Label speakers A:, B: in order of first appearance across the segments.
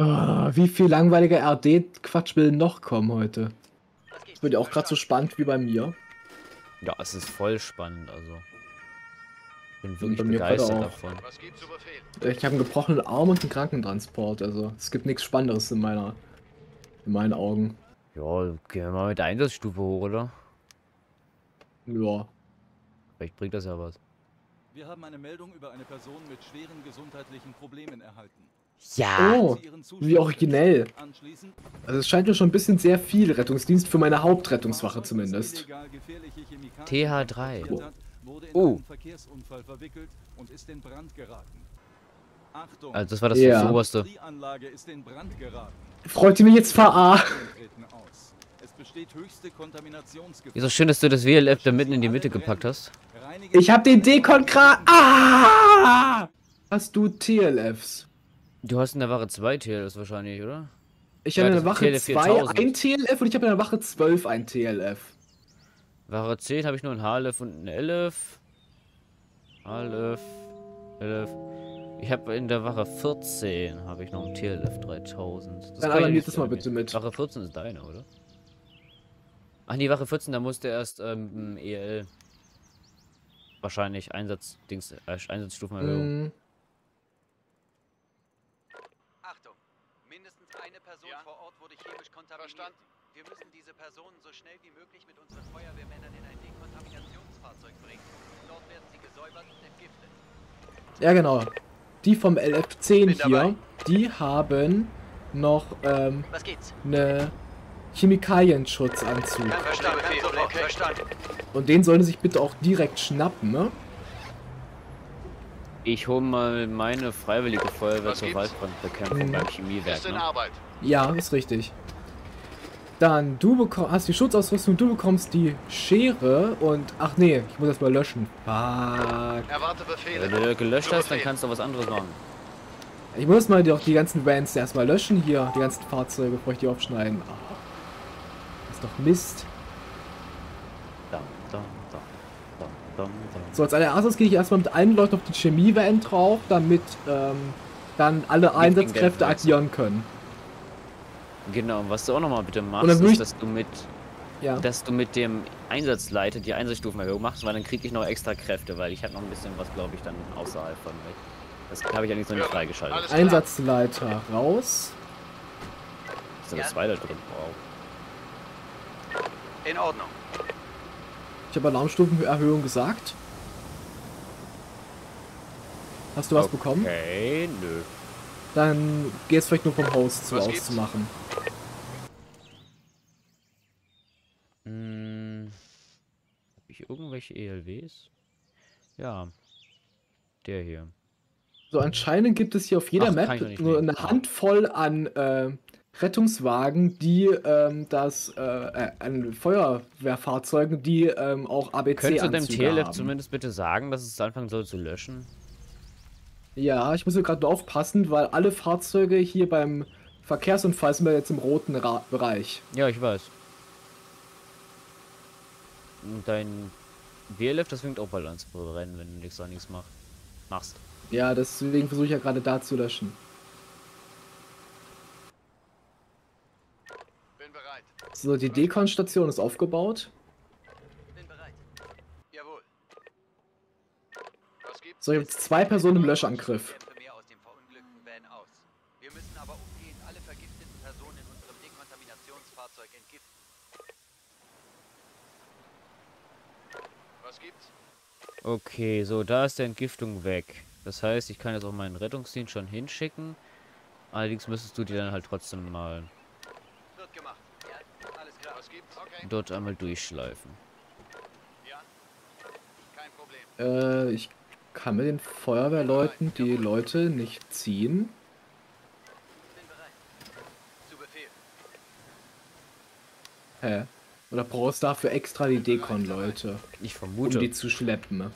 A: Oh, wie viel langweiliger RD-Quatsch will noch kommen heute? Das wird ja auch gerade so spannend wie bei mir.
B: Ja, es ist voll spannend, also. Ich bin wirklich begeistert davon.
A: Ich habe einen gebrochenen Arm und einen Krankentransport, also es gibt nichts Spannenderes in meiner in meinen Augen.
B: Ja, gehen wir mal mit der Einsatzstufe hoch, oder?
A: Ja.
B: Vielleicht bringt das ja was.
C: Wir haben eine Meldung über eine Person mit schweren gesundheitlichen Problemen erhalten.
A: Ja, oh, wie originell. Also es scheint mir schon ein bisschen sehr viel Rettungsdienst für meine Hauptrettungswache zumindest.
B: TH3.
A: Oh.
B: Also das war das ja. oberste.
A: Freut ihr mich jetzt verarschen?
B: Ist doch schön, dass du das WLF da mitten in die Mitte gepackt hast.
A: Ich hab den Dekon gerade. Ah! Hast du TLFs?
B: Du hast in der Wache 2 TLFs wahrscheinlich, oder?
A: Ich habe in der Wache 2 ein TLF und ich habe in der Wache 12 ein TLF.
B: Wache 10 habe ich nur ein HLF und ein LF. HLF, LF. Ich habe in der Wache 14 habe ich noch ein TLF 3000.
A: Das Dann alarmiert das mal bitte mit.
B: Wache 14 ist deine, oder? Ach nee, Wache 14, da musste erst ähm, EL. Wahrscheinlich Einsatzdings, äh, Einsatzstufenerhöhung. Mm.
D: Achtung! Mindestens eine Person ja. vor Ort wurde chemisch kontaminiert. Verstanden. Wir müssen diese Personen so schnell wie möglich mit unseren Feuerwehrmännern in ein Dekontaminationsfahrzeug bringen. Dort werden sie gesäubert und entgiftet.
A: Ja, genau. Die vom LF10 hier, die haben noch ähm, eine Chemikalienschutzanzug.
D: Verstanden, okay. Verstanden.
A: Und den sollen sie sich bitte auch direkt schnappen, ne?
B: Ich hole mal meine freiwillige Feuerwehr zur Waldbrandbekämpfung hm. beim Chemiewerk. Ne?
A: Ja, ist richtig. Dann, du bekommst, hast die Schutzausrüstung, du bekommst die Schere und... Ach nee, ich muss das mal löschen. Fuck.
D: Erwarte Befehle.
B: Wenn du gelöscht hast, dann kannst du was anderes machen.
A: Ich muss mal die, auch die ganzen Vans erstmal löschen hier, die ganzen Fahrzeuge, bevor ich die aufschneiden. Oh. Das ist doch Mist. So, als allererstes gehe ich erstmal mit allen Leuten auf die Chemie-Van drauf, damit ähm, dann alle Einsatzkräfte agieren können.
B: Genau, was du auch nochmal bitte machst, ist, dass du mit ja. dass du mit dem Einsatzleiter die Einsatzstufenerhöhung machst, weil dann kriege ich noch extra Kräfte, weil ich habe noch ein bisschen was, glaube ich, dann außerhalb von weg. Das habe ich eigentlich noch nicht freigeschaltet.
A: Einsatzleiter raus.
B: Ist da ja. zwei da drin? Wow.
D: In Ordnung.
A: Ich habe Alarmstufenerhöhung gesagt. Hast du was
B: okay,
A: bekommen?
B: Okay, nö.
A: Dann geht es vielleicht nur vom Haus zu was auszumachen.
B: Hm, Habe ich irgendwelche ELWs? Ja. Der hier.
A: So, anscheinend gibt es hier auf jeder Ach, Map nur eine Handvoll an äh, Rettungswagen, die ähm, das äh, äh, an Feuerwehrfahrzeugen, die ähm, auch ABC
B: Könntest
A: du dem
B: TLF zumindest bitte sagen, dass es anfangen soll zu löschen?
A: Ja, ich muss hier gerade aufpassen, weil alle Fahrzeuge hier beim Verkehrsunfall sind wir jetzt im roten Ra Bereich.
B: Ja, ich weiß. Und dein WLF, das fängt auch bald an zu brennen, wenn du nichts an nichts machst.
A: Ja, deswegen versuche ich ja gerade da zu löschen. So, die Dekon-Station ist aufgebaut. So, ich habe jetzt zwei Personen im Löschangriff.
B: Okay, so, da ist der Entgiftung weg. Das heißt, ich kann jetzt auch meinen Rettungsdienst schon hinschicken. Allerdings müsstest du die dann halt trotzdem mal dort einmal durchschleifen.
A: Äh, ich kann mit den Feuerwehrleuten die Leute nicht ziehen. Hä? Oder brauchst du dafür extra die Dekon-Leute?
B: Ich vermute.
A: Um die zu schleppen.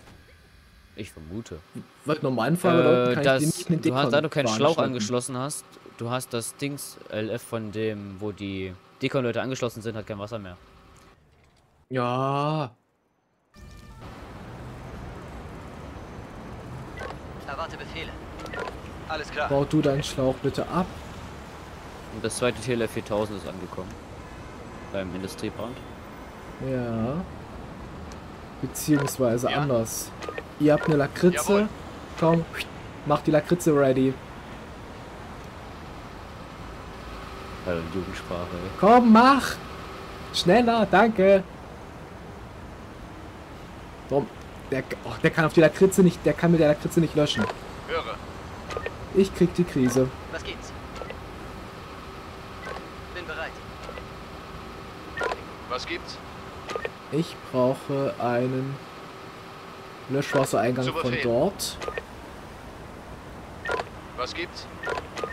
B: Ich vermute.
A: Was normalen Feuerwehrleuten
B: äh, kann das, ich nicht mit Dekon du hast, Da du keinen Schlauch angeschlossen hast, du hast das Dings LF von dem, wo die Dekon-Leute angeschlossen sind, hat kein Wasser mehr.
A: Ja,
D: Erwarte Befehle. Alles klar.
A: Bau du deinen Schlauch bitte ab.
B: Und das zweite TLF 4000 ist angekommen. Beim Industriebrand.
A: Ja. Beziehungsweise ja. anders. Ihr habt eine Lakritze. Jawohl. Komm, mach die Lakritze ready.
B: Also Jugendsprache.
A: Komm, mach! Schneller, danke! Warum? Der, oh, der kann auf die Lakritze nicht, der kann mit der Lakritze nicht löschen. Höre. Ich krieg die Krise. Was geht's? Bin bereit.
D: Was gibt's?
A: Ich brauche einen Löschwassereingang von dort.
D: Was gibt's?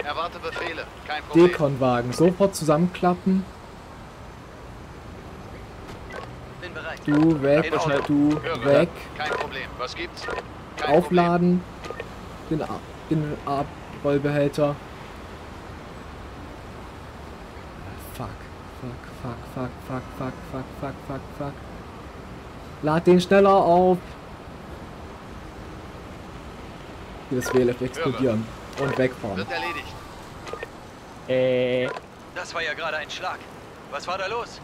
D: Erwarte Befehle. Kein Problem.
A: Dekonwagen sofort zusammenklappen. Bin bereit. Du weg, du weg.
D: Kein Problem. Was gibt's? Kein
A: Aufladen. Problem. Den, den Abrollbehälter. Fuck. Fuck, fuck, fuck, fuck, fuck, fuck, fuck, fuck, fuck. Lad den schneller auf. Das WLF explodieren. Und wegfahren. Wird erledigt.
B: Äh.
D: Das war ja gerade ein Schlag. Was war da los?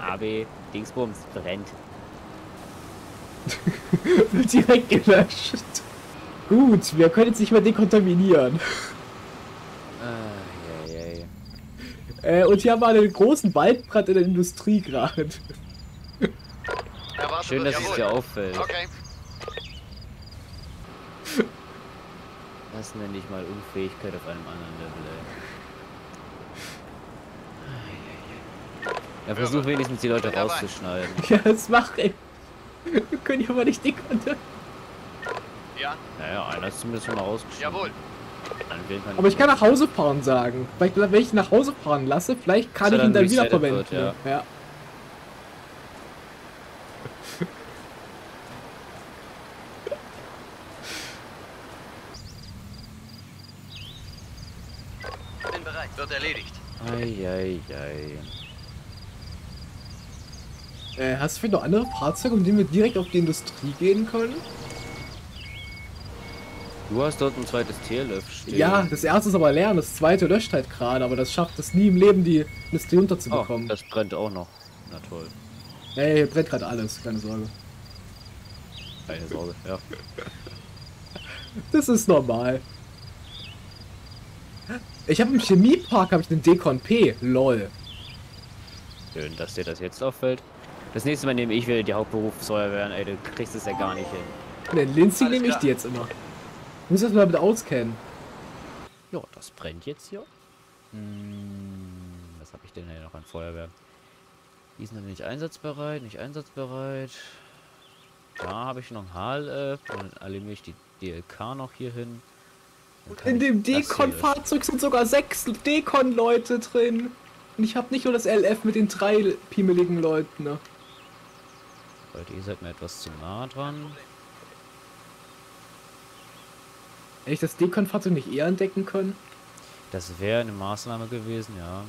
B: AB, Dingsbums, brennt.
A: Wird direkt gelöscht. Gut, wir können jetzt nicht mehr dekontaminieren.
B: Ah, yeah, yeah.
A: Äh, und hier haben wir einen großen Waldbrand in der Industrie gerade.
B: Schön, dass es dir auffällt. Okay. Das nenne ich mal Unfähigkeit auf einem anderen Level, ey. Ja, versuch wenigstens die Leute rauszuschneiden.
A: Ja, das mach ich. Wir können ja aber nicht dickern.
B: Ja. Naja, einer ist zumindest schon mal rausgeschnitten. Jawohl.
A: Aber ich kann nach Hause fahren sagen. Vielleicht, wenn ich nach Hause fahren lasse, vielleicht kann ich ihn dann wieder verwenden. Wird, ja. ja.
D: Wird erledigt.
B: Eieiei.
A: Äh, hast du vielleicht noch andere Fahrzeuge, um denen wir direkt auf die Industrie gehen können?
B: Du hast dort ein zweites TLF stehen.
A: Ja, das erste ist aber leer und das zweite löscht halt gerade, aber das schafft es nie im Leben, die Industrie unterzubekommen.
B: Oh, das brennt auch noch. Na toll.
A: Ey, hier brennt gerade alles, keine Sorge.
B: Keine Sorge, ja.
A: das ist normal. Ich habe im Chemiepark habe ich den Dekon P. Lol.
B: Schön, dass dir das jetzt auffällt. Das nächste Mal nehme ich wieder die Hauptberufsfeuerwehren, ey, du kriegst es ja gar nicht hin.
A: Den Lindsay nehme ich die jetzt immer. Ich muss das mal damit auskennen.
B: Ja, das brennt jetzt hier. Hm, was habe ich denn hier noch an Feuerwehr? Die sind nicht einsatzbereit, nicht einsatzbereit. Da habe ich noch ein HLF und dann alle ich die DLK noch hier hin.
A: In dem Dekon-Fahrzeug sind sogar sechs Dekon-Leute drin. Und ich habe nicht nur das LF mit den drei piemeligen Leuten. Ne?
B: Leute, ihr seid mir etwas zu nah dran.
A: Hätte ich das Dekon-Fahrzeug nicht eher entdecken können?
B: Das wäre eine Maßnahme gewesen, ja.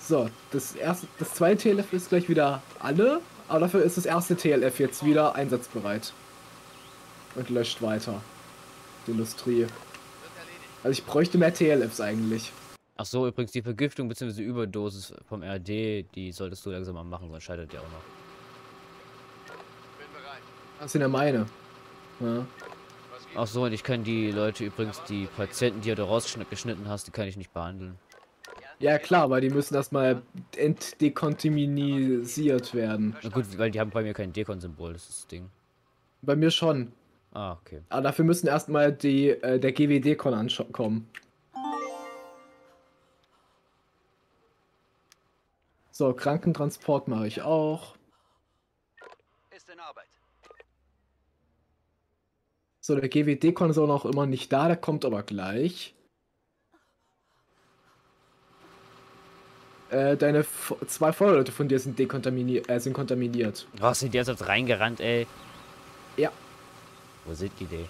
A: So, das erste, das zweite TLF ist gleich wieder alle, aber dafür ist das erste TLF jetzt wieder einsatzbereit. Und löscht weiter die Industrie. Also ich bräuchte mehr TLFs eigentlich.
B: Ach so, übrigens die Vergiftung bzw. Überdosis vom RD, die solltest du langsam mal machen, sonst scheitert ja auch noch.
A: Das sind ja meine. Ja.
B: Ach so, und ich kann die Leute übrigens, die Patienten, die du rausgeschnitten hast, die kann ich nicht behandeln.
A: Ja klar, weil die müssen erstmal entdekontaminisiert werden.
B: Na gut, weil die haben bei mir kein Dekon-Symbol, das ist das Ding.
A: Bei mir schon.
B: Ah, okay.
A: Aber dafür müssen erstmal die, äh, der GWD-Con ankommen. So, Krankentransport mache ich auch. Ist in Arbeit. So, der GWD-Con ist auch noch immer nicht da, der kommt aber gleich. Äh, deine F zwei Feuerleute von dir sind dekontaminiert, äh, sind kontaminiert.
B: Was sind die jetzt reingerannt, ey?
A: Ja.
B: Wo sind die denn?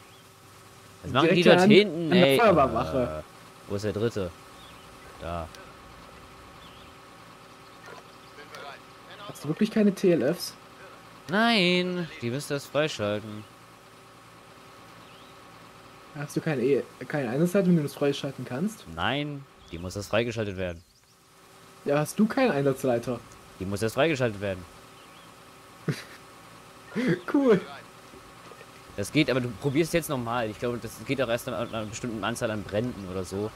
B: Was machen die dort an, hinten, an ey?
A: Feuerwehrwache.
B: Äh, wo ist der dritte? Da.
A: Hast du wirklich keine TLFs?
B: Nein, die müsst das freischalten.
A: Hast du keine, e keine Einsatzseite, wenn du das freischalten kannst?
B: Nein, die muss erst freigeschaltet werden.
A: Ja, hast du keinen Einsatzleiter?
B: Die muss erst freigeschaltet werden.
A: cool.
B: Das geht, aber du probierst jetzt nochmal. Ich glaube, das geht auch erst an einer bestimmten Anzahl an Bränden oder so.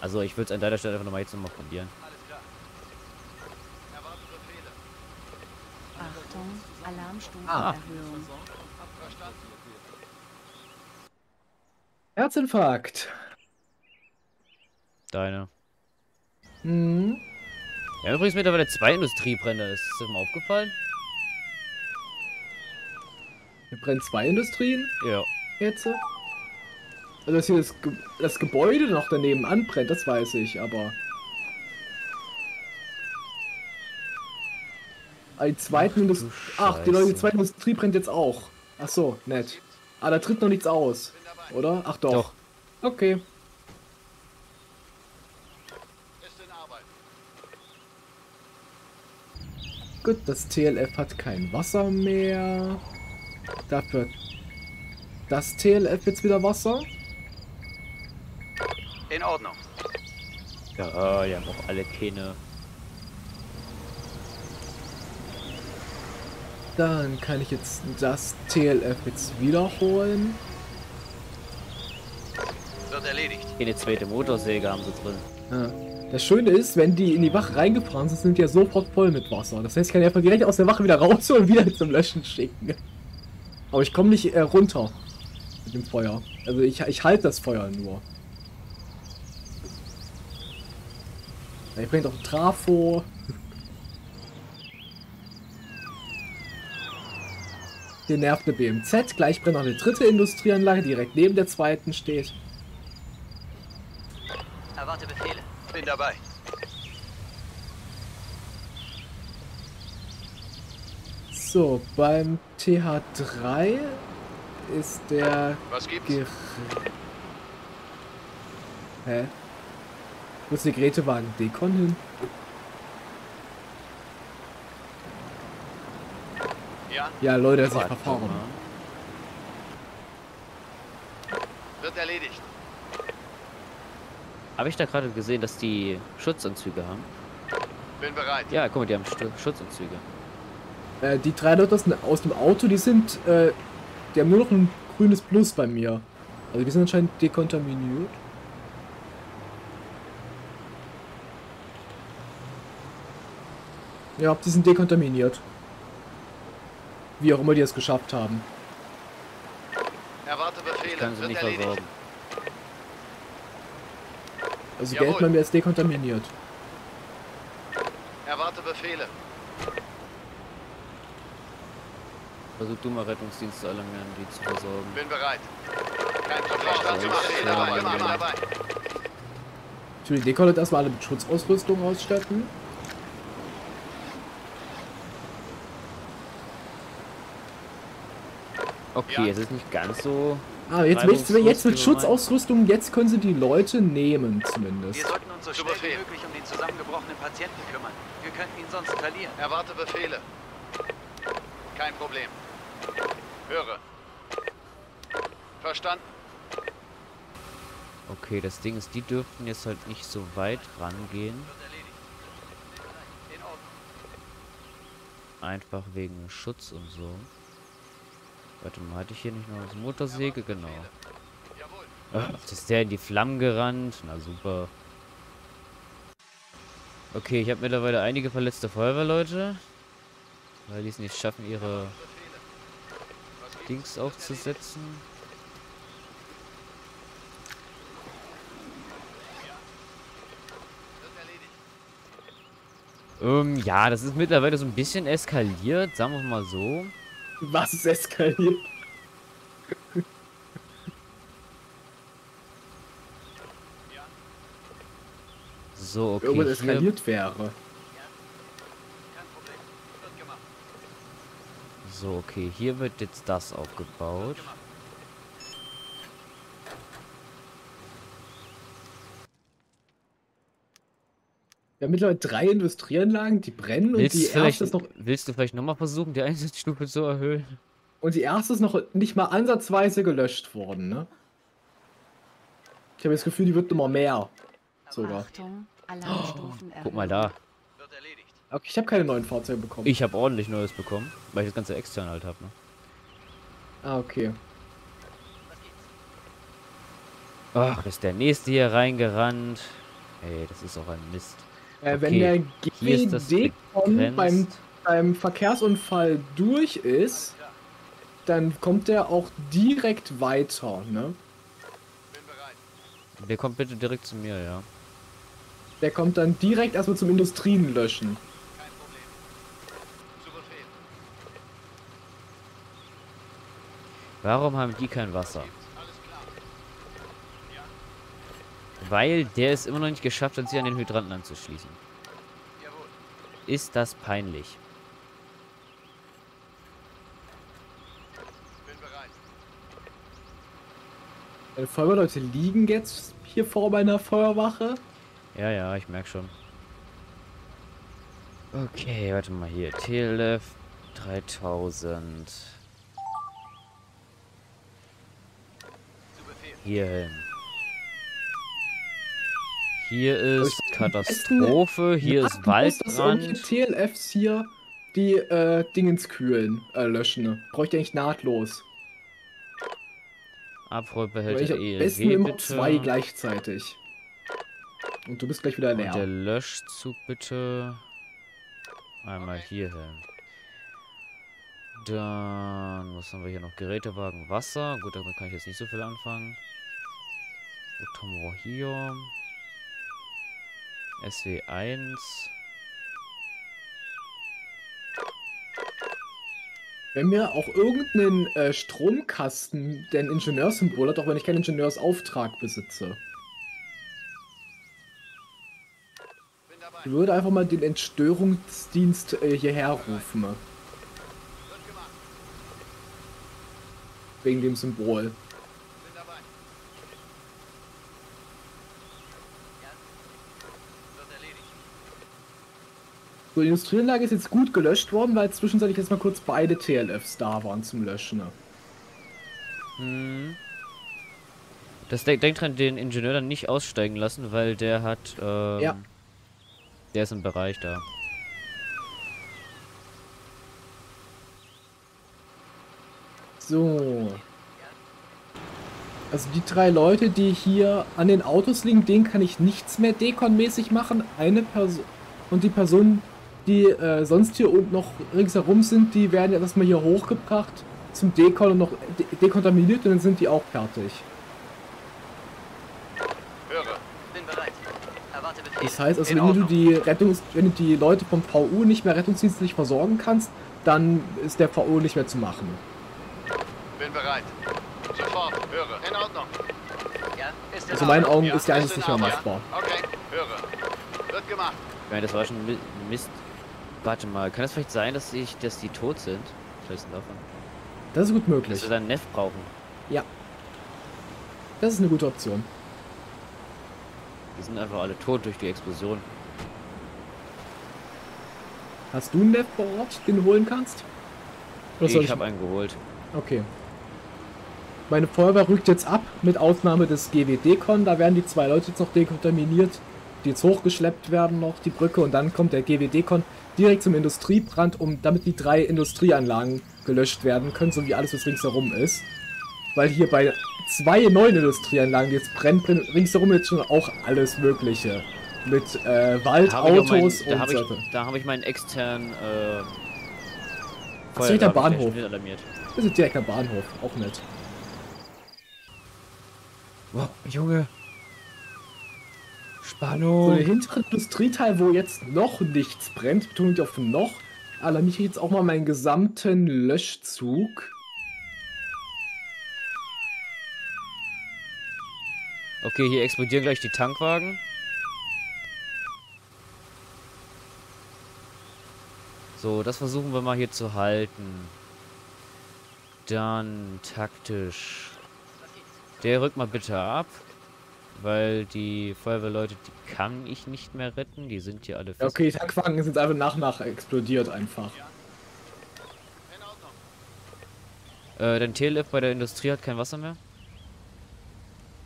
B: Also ich würde es an deiner Stelle einfach nochmal jetzt nochmal probieren.
E: Achtung, Alarmstufenerhöhung. Ah.
A: Herzinfarkt.
B: Deine.
A: Mhm.
B: Ja, übrigens mittlerweile zwei Industriebrände. Ist das mal aufgefallen?
A: Wir brennen zwei Industrien?
B: Ja.
A: Jetzt? Also, dass hier das, Ge das Gebäude noch daneben anbrennt, das weiß ich, aber... Die zweiten Industrie... Ach, die Leute, die zweite Industrie brennt jetzt auch. Ach so, nett. Ah, da tritt noch nichts aus. Oder? Ach doch. Doch. Okay. Gut, das TLF hat kein Wasser mehr. Dafür das TLF jetzt wieder Wasser.
D: In Ordnung.
B: Ja, die haben auch alle keine.
A: Dann kann ich jetzt das TLF jetzt wiederholen.
D: Wird erledigt.
B: Eine zweite Motorsäge haben sie drin.
A: Ja. Das Schöne ist, wenn die in die Wache reingefahren sind, sind die ja sofort voll mit Wasser. Das heißt, ich kann die einfach direkt aus der Wache wieder rausholen und wieder zum Löschen schicken. Aber ich komme nicht äh, runter mit dem Feuer. Also ich, ich halte das Feuer nur. Ich bringe doch Trafo. Hier nervt eine BMZ. Gleich brennt noch eine dritte Industrieanlage, die direkt neben der zweiten steht.
D: Erwarte Befehle. Bin dabei.
A: So, beim TH3 ist der...
D: Was gibt's?
A: Ger Hä? Wo ist der Gerätewagen? Dekon hin?
D: Ja?
A: Ja, Leute, sich verfahren.
D: Wird erledigt.
B: Habe ich da gerade gesehen, dass die Schutzanzüge haben?
D: Bin bereit.
B: Ja, guck mal, die haben Schutzanzüge.
A: Äh, die drei Leute aus, aus, dem Auto, die sind, äh, die haben nur noch ein grünes Plus bei mir. Also die sind anscheinend dekontaminiert. Ja, die sind dekontaminiert. Wie auch immer die es geschafft haben.
D: Erwarte Befehle.
B: Können sie nicht versorgen.
A: Also Jawohl. Geld bei mir ist dekontaminiert.
D: Erwarte Befehle.
B: Versuch du mal Rettungsdienst zu alarmieren, die zu versorgen.
D: Bin bereit. Kein machen. Bin dabei. Dabei.
A: Natürlich, erstmal alle mit Schutzausrüstung ausstatten.
B: Okay, es ist nicht ganz so
A: Ah, jetzt, jetzt, jetzt mit Schutzausrüstung, jetzt können sie die Leute nehmen zumindest.
D: Wir sollten uns so schnell wie möglich um den zusammengebrochenen Patienten kümmern. Wir könnten ihn sonst verlieren. Erwarte Befehle. Kein Problem. Höre. Verstanden.
B: Okay, das Ding ist, die dürften jetzt halt nicht so weit rangehen. Einfach wegen Schutz und so. Warte mal, hatte ich hier nicht noch eine Motorsäge? Genau. Ach, ist der in die Flammen gerannt? Na super. Okay, ich habe mittlerweile einige verletzte Feuerwehrleute. Weil die es nicht schaffen, ihre Dings aufzusetzen. Ähm, ja, das ist mittlerweile so ein bisschen eskaliert, sagen wir mal so.
A: Was ist eskaliert?
B: So, okay.
A: Irgendwas eskaliert wäre.
B: So, okay. Hier wird jetzt das aufgebaut.
A: Wir haben mittlerweile drei Industrieanlagen, die brennen
B: willst
A: und die
B: erste ist noch. Willst du vielleicht nochmal versuchen, die Einsatzstufe zu erhöhen?
A: Und die erste ist noch nicht mal ansatzweise gelöscht worden, ne? Ich habe das Gefühl, die wird immer mehr. Sogar.
B: Achtung, Alarmstufen oh, guck mal da.
A: Okay, ich habe keine neuen Fahrzeuge bekommen.
B: Ich habe ordentlich Neues bekommen, weil ich das ganze extern halt habe. Ne?
A: Ah, okay.
B: Ach, ist der nächste hier reingerannt. Ey, das ist auch ein Mist.
A: Äh, okay. Wenn der GWD beim, beim Verkehrsunfall durch ist, dann kommt der auch direkt weiter, ne?
B: Der kommt bitte direkt zu mir, ja.
A: Der kommt dann direkt erstmal zum Industrien löschen.
B: Warum haben die kein Wasser? Weil der es immer noch nicht geschafft hat, sich an den Hydranten anzuschließen. Ist das peinlich.
A: Äh, Feuerwehrleute liegen jetzt hier vor meiner Feuerwache.
B: Ja, ja, ich merke schon. Okay, warte mal hier. TLF 3000. Hier hin. Hier ist Katastrophe, hier ist Waldbrand.
A: Dass TLFs hier die äh, Dingens kühlen, äh, löschen. Bräuchte eigentlich nahtlos.
B: Abrollbehälter
A: ELG, am besten immer bitte. zwei gleichzeitig. Und du bist gleich wieder leer.
B: Und der Löschzug bitte. Einmal hier hin. Dann, was haben wir hier noch? Gerätewagen, Wasser. Gut, damit kann ich jetzt nicht so viel anfangen. Otomo hier. SW1.
A: Wenn mir auch irgendeinen äh, Stromkasten, der ein Ingenieurssymbol hat, auch wenn ich keinen Ingenieursauftrag besitze. Ich würde einfach mal den Entstörungsdienst äh, hierher rufen. Wegen dem Symbol. So, die Industrieanlage ist jetzt gut gelöscht worden, weil zwischenzeitlich jetzt mal kurz beide TLFs da waren zum Löschen. Ne?
B: Hm. Das de denkt dran, den Ingenieur dann nicht aussteigen lassen, weil der hat. Ähm, ja. Der ist im Bereich da.
A: So. Also die drei Leute, die hier an den Autos liegen, denen kann ich nichts mehr dekonmäßig machen. Eine Person und die Person, die äh, sonst hier unten noch ringsherum sind, die werden ja erstmal hier hochgebracht zum Dekon und noch de dekontaminiert und dann sind die auch fertig. Höre, bin bereit. Erwarte Das heißt, also wenn du die Rettungs wenn du die Leute vom VU nicht mehr rettungsdienstlich versorgen kannst, dann ist der VU nicht mehr zu machen.
F: Bin bereit. Sofort, höre. In Ordnung.
A: Ja, also in meinen Augen ja, ist der eigentlich nicht mehr machbar.
F: Okay, höre. Wird gemacht.
B: Ja, das war schon Mist. Warte mal, kann es vielleicht sein, dass ich, dass die tot sind? Was ist davon?
A: Das ist gut möglich.
B: Dass wir dann Neff brauchen.
A: Ja. Das ist eine gute Option.
B: Die sind einfach alle tot durch die Explosion.
A: Hast du einen Neff vor Ort, den du holen kannst?
B: ich, ich habe einen geholt.
A: Okay. Meine Feuerwehr rückt jetzt ab, mit Ausnahme des GWD-Con. Da werden die zwei Leute jetzt noch dekontaminiert, die jetzt hochgeschleppt werden noch, die Brücke. Und dann kommt der GWD-Con direkt zum Industriebrand, um damit die drei Industrieanlagen gelöscht werden können, so wie alles, was ringsherum ist. Weil hier bei zwei neuen Industrieanlagen, die jetzt brennen, ringsherum jetzt schon auch alles Mögliche. Mit äh, Waldautos
B: und so weiter. Da habe ich meinen externen äh,
A: Das ist direkt am Bahnhof. Das ist direkt am Bahnhof, auch nett.
B: Wow, Junge, Spannung.
A: So, der hintere Industrieteil, wo jetzt noch nichts brennt, betont auf noch, alarmiere ich jetzt auch mal meinen gesamten Löschzug.
B: Okay, hier explodieren gleich die Tankwagen. So, das versuchen wir mal hier zu halten. Dann taktisch. Der rückt mal bitte ab. Weil die Feuerwehrleute, die kann ich nicht mehr retten. Die sind hier alle
A: fest. Okay, die Tankwagen sind einfach nach nach explodiert einfach.
B: Äh, dein TLF bei der Industrie hat kein Wasser mehr?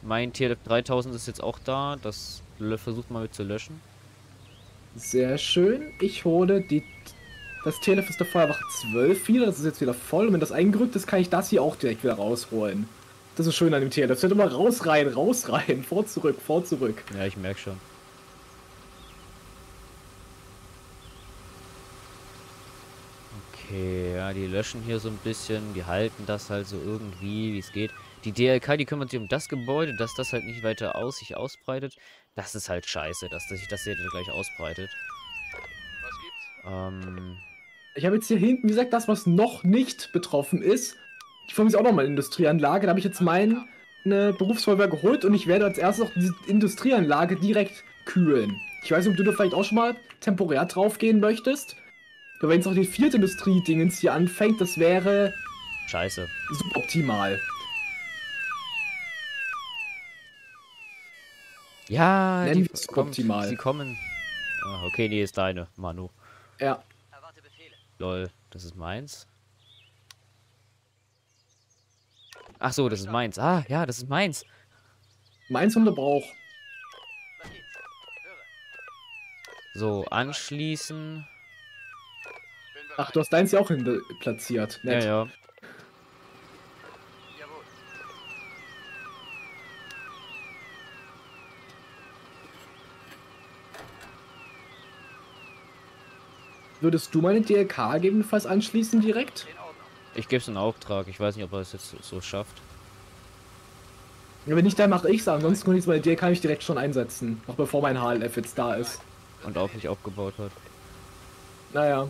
B: Mein TLF 3000 ist jetzt auch da. Das versucht mal mit zu löschen.
A: Sehr schön. Ich hole die das TLF ist der Feuerwache 12 wieder. Das ist jetzt wieder voll. Und wenn das eingerückt ist, kann ich das hier auch direkt wieder rausholen. Das ist schön an dem TLF. Es wird immer raus, rein, raus, rein. Vor, zurück, vor, zurück.
B: Ja, ich merke schon. Okay, ja, die löschen hier so ein bisschen. Die halten das halt so irgendwie, wie es geht. Die DLK, die kümmert sich um das Gebäude, dass das halt nicht weiter aus sich ausbreitet. Das ist halt scheiße, dass sich das hier gleich ausbreitet. Was gibt's? Ähm,
A: ich habe jetzt hier hinten, wie gesagt, das, was noch nicht betroffen ist. Ich freue mich auch nochmal Industrieanlage. Da habe ich jetzt meine Berufsfeuerwehr geholt und ich werde als erstes auch diese Industrieanlage direkt kühlen. Ich weiß nicht, ob du da vielleicht auch schon mal temporär drauf gehen möchtest. Aber wenn es auch die vierte Industrie-Dingens hier anfängt, das wäre.
B: Scheiße.
A: Suboptimal.
B: Ja,
A: Nennen die suboptimal.
B: Sie kommen. Ah, okay, nee, ist deine, Manu.
A: Ja.
B: Lol, das ist meins. Ach so, das ist meins. Ah, ja, das ist meins.
A: Meins und der Brauch.
B: So, anschließen.
A: Ach, du hast deins ja auch hin platziert.
B: Nett. Ja, ja.
A: Würdest du meine DLK gegebenenfalls anschließen direkt?
B: Ich gebe es in Auftrag. Ich weiß nicht, ob er es jetzt so schafft.
A: Ja, wenn nicht, dann mache ich es. Ansonsten kann ich meine DLK nicht direkt schon einsetzen. Noch bevor mein HLF jetzt da ist.
B: Und auch nicht aufgebaut hat.
A: Naja.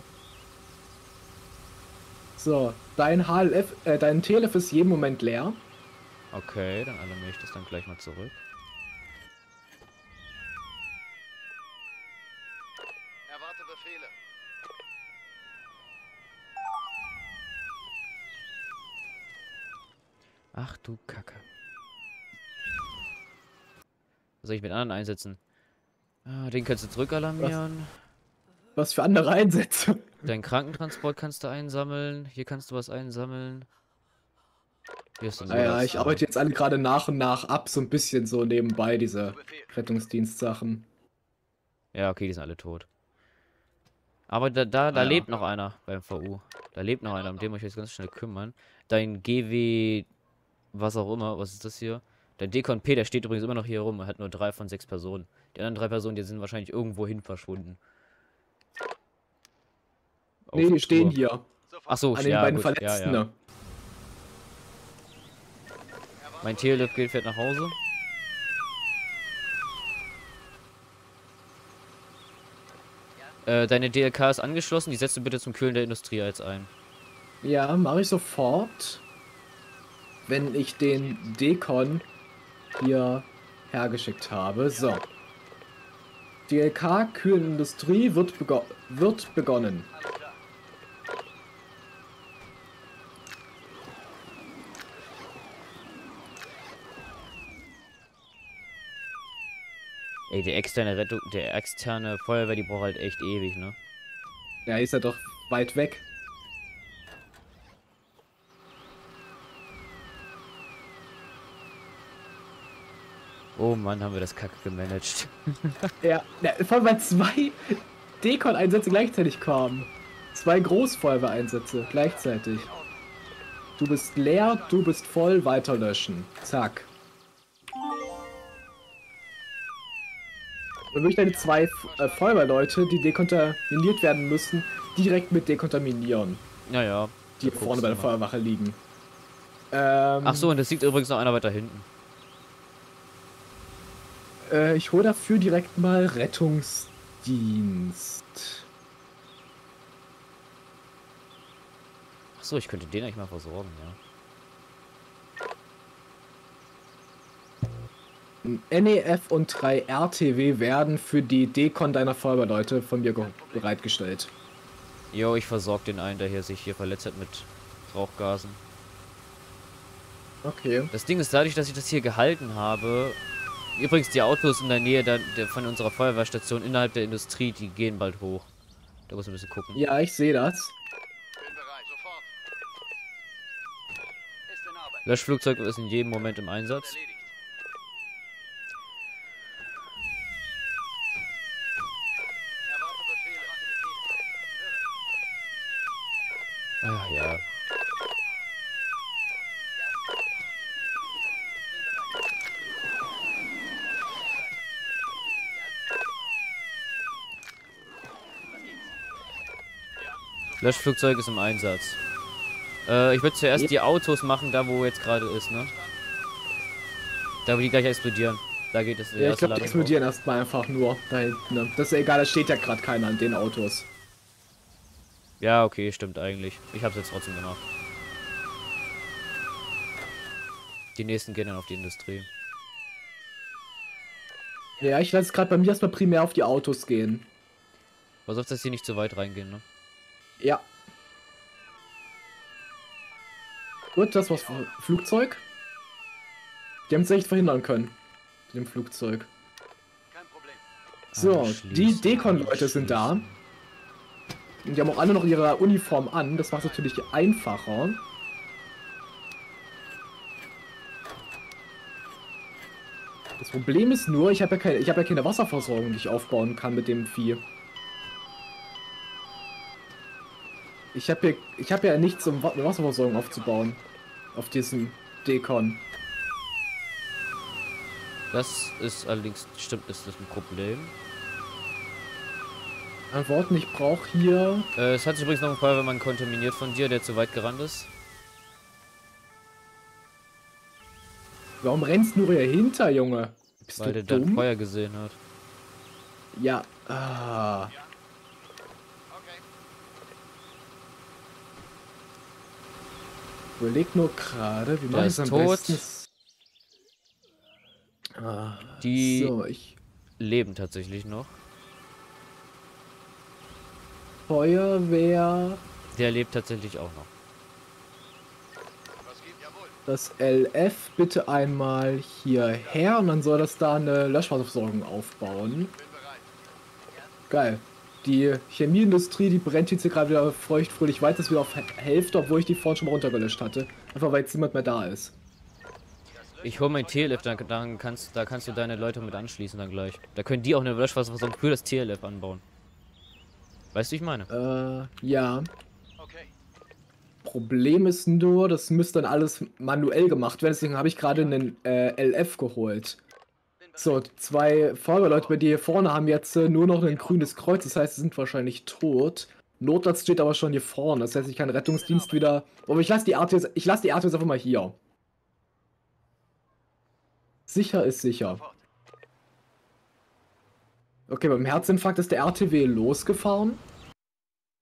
A: So, dein HLF, äh, dein TLF ist jeden Moment leer.
B: Okay, dann alarmiere ich das dann gleich mal zurück. Ach du Kacke. Was soll ich mit anderen einsetzen? Ah, den kannst du zurückalarmieren.
A: Was? was für andere Einsätze?
B: Dein Krankentransport kannst du einsammeln. Hier kannst du was einsammeln.
A: Hier ist naja, ich arbeite jetzt alle gerade nach und nach ab, so ein bisschen so nebenbei, diese Rettungsdienstsachen.
B: Ja, okay, die sind alle tot. Aber da, da, da ah, lebt ja. noch einer beim VU. Da lebt noch einer, um den muss ich jetzt ganz schnell kümmern. Dein GW was auch immer. Was ist das hier? Der Dekon P, der steht übrigens immer noch hier rum. Er hat nur drei von sechs Personen. Die anderen drei Personen, die sind wahrscheinlich irgendwo hin verschwunden.
A: Nee, die stehen hier.
B: Achso,
A: An den ja, beiden gut. Verletzten. Ja, ja.
B: Mein Teolip geht fährt nach Hause. Äh, deine DLK ist angeschlossen. Die setzt du bitte zum Kühlen der Industrie als ein.
A: Ja, mache ich sofort wenn ich den Dekon hier hergeschickt habe. So. DLK Kühlindustrie wird, bego wird begonnen.
B: Ey, der externe Rettung, der externe Feuerwehr, die braucht halt echt ewig, ne?
A: Ja, ist ja doch weit weg.
B: Oh Mann, haben wir das kacke gemanagt.
A: ja, vor allem weil zwei Dekon-Einsätze gleichzeitig kamen. Zwei Großfeuerwehreinsätze gleichzeitig. Du bist leer, du bist voll, weiter löschen. Zack. Dann würde ich deine zwei äh, Feuerwehrleute, die dekontaminiert werden müssen, direkt mit dekontaminieren.
B: Naja.
A: Die vorne bei der Feuerwache liegen.
B: Ähm, Ach so, und es liegt übrigens noch einer weiter hinten.
A: Äh, ich hole dafür direkt mal Rettungsdienst.
B: Achso, ich könnte den eigentlich mal versorgen, ja.
A: NEF und 3 RTW werden für die Dekon deiner Feuerwehrleute von mir bereitgestellt.
B: Jo, ich versorge den einen, der hier sich hier verletzt hat mit Rauchgasen.
A: Okay.
B: Das Ding ist, dadurch, dass ich das hier gehalten habe, Übrigens, die Autos in der Nähe der, der, von unserer Feuerwehrstation innerhalb der Industrie, die gehen bald hoch. Da muss man ein bisschen gucken.
A: Ja, ich sehe das.
B: Löschflugzeug ist in jedem Moment im Einsatz. Ach ja. Löschflugzeug ist im Einsatz. Äh, ich würde zuerst ja. die Autos machen, da wo jetzt gerade ist, ne? Da wo die gleich explodieren. Da geht es.
A: Ja, ich glaube, die explodieren erstmal einfach nur da hinten. Ne? Das ist egal, da steht ja gerade keiner an den Autos.
B: Ja, okay, stimmt eigentlich. Ich hab's jetzt trotzdem gemacht. Die nächsten gehen dann auf die Industrie.
A: Ja, ich lasse gerade bei mir erstmal primär auf die Autos gehen.
B: Pass auf, dass die nicht zu weit reingehen, ne?
A: Ja. Gut, das war's Flugzeug. Die haben es echt verhindern können. Mit dem Flugzeug. So, die Dekon-Leute sind da. Und die haben auch alle noch ihre Uniform an. Das macht es natürlich einfacher. Das Problem ist nur, ich habe ja, keine, hab ja keine Wasserversorgung, die ich aufbauen kann mit dem Vieh. Ich habe hier, ich habe ja nichts, um eine Wasserversorgung aufzubauen. Auf diesem Dekon.
B: Das ist allerdings, stimmt, ist das ein Problem.
A: Antworten, ich brauche hier...
B: Äh, es hat sich übrigens noch ein Feuerwehrmann kontaminiert von dir, der zu weit gerannt ist.
A: Warum rennst du nur hier hinter, Junge?
B: Bist Weil du der dumm? Feuer gesehen hat.
A: Ja, ah... Überleg nur gerade, wie man es am tot. besten...
B: Ah, die so, ich... leben tatsächlich noch.
A: Feuerwehr...
B: Der lebt tatsächlich auch noch.
A: Das LF bitte einmal hierher und dann soll das da eine Löschwasserversorgung aufbauen. Geil. Die Chemieindustrie, die brennt jetzt hier gerade wieder feuchtfröhlich weiter, ist wieder auf Hälfte, obwohl ich die vorhin schon mal runtergelöscht hatte. Einfach weil jetzt niemand mehr da ist.
B: Ich hole mein TLF, da, dann kannst, da kannst du deine Leute mit anschließen dann gleich. Da können die auch eine Löschwasserversorgung für das TLF anbauen. Weißt du, ich meine?
A: Äh, ja. Problem ist nur, das müsste dann alles manuell gemacht werden, deswegen habe ich gerade einen äh, LF geholt. So, zwei Feuerwehrleute bei dir hier vorne haben jetzt äh, nur noch ein grünes Kreuz, das heißt, sie sind wahrscheinlich tot. Notarzt steht aber schon hier vorne, das heißt, ich kann Rettungsdienst wieder... Aber ich lasse die Artis, ich lasse die Artis einfach mal hier. Sicher ist sicher. Okay, beim Herzinfarkt ist der RTW losgefahren.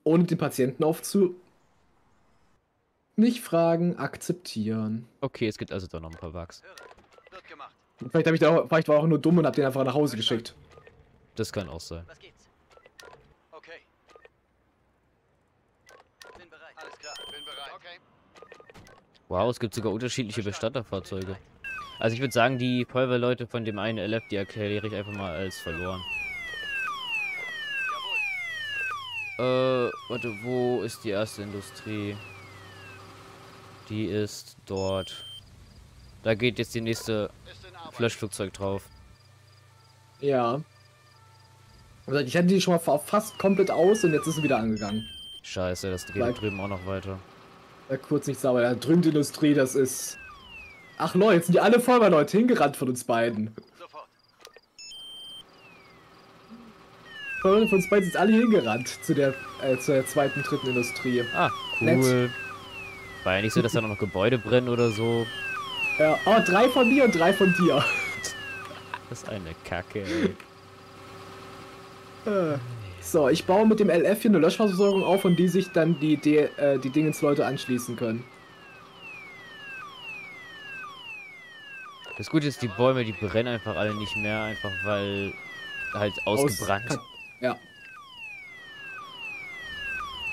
A: Ohne den Patienten aufzu... Nicht fragen, akzeptieren.
B: Okay, es gibt also doch noch ein paar Bugs.
A: Vielleicht, ich da, vielleicht war ich auch nur dumm und hab den einfach nach Hause geschickt.
B: Das kann auch sein. Was geht's?
F: Okay. Bin bereit. Alles klar. Bin bereit. Okay.
B: Wow, es gibt sogar unterschiedliche Bestatterfahrzeuge. Also ich würde sagen, die Feuerwehrleute von dem einen LF, die erkläre ich einfach mal als verloren. Jawohl. Äh, warte, wo ist die erste Industrie? Die ist dort. Da geht jetzt die nächste Löschflugzeug drauf.
A: Ja. Ich hatte die schon mal fast komplett aus und jetzt ist sie wieder angegangen.
B: Scheiße, das geht da drüben auch noch weiter.
A: Ja, kurz nicht sauber. Ja, drüben die Industrie, das ist... Ach Leute, jetzt sind die alle Feuerwehrleute hingerannt von uns beiden. Sofort. Von uns beiden sind alle hingerannt zu der, äh, zur zweiten, dritten Industrie.
B: Ah, cool. Nett. War ja nicht so, dass da noch Gebäude brennen oder so.
A: Ja, aber drei von mir und drei von dir.
B: Das ist eine Kacke.
A: Äh, so, ich baue mit dem LF hier eine Löschversorgung auf, und die sich dann die, die, äh, die Dingens-Leute anschließen können.
B: Das Gute ist, die Bäume, die brennen einfach alle nicht mehr, einfach weil halt ausgebrannt. Aus,
A: ja.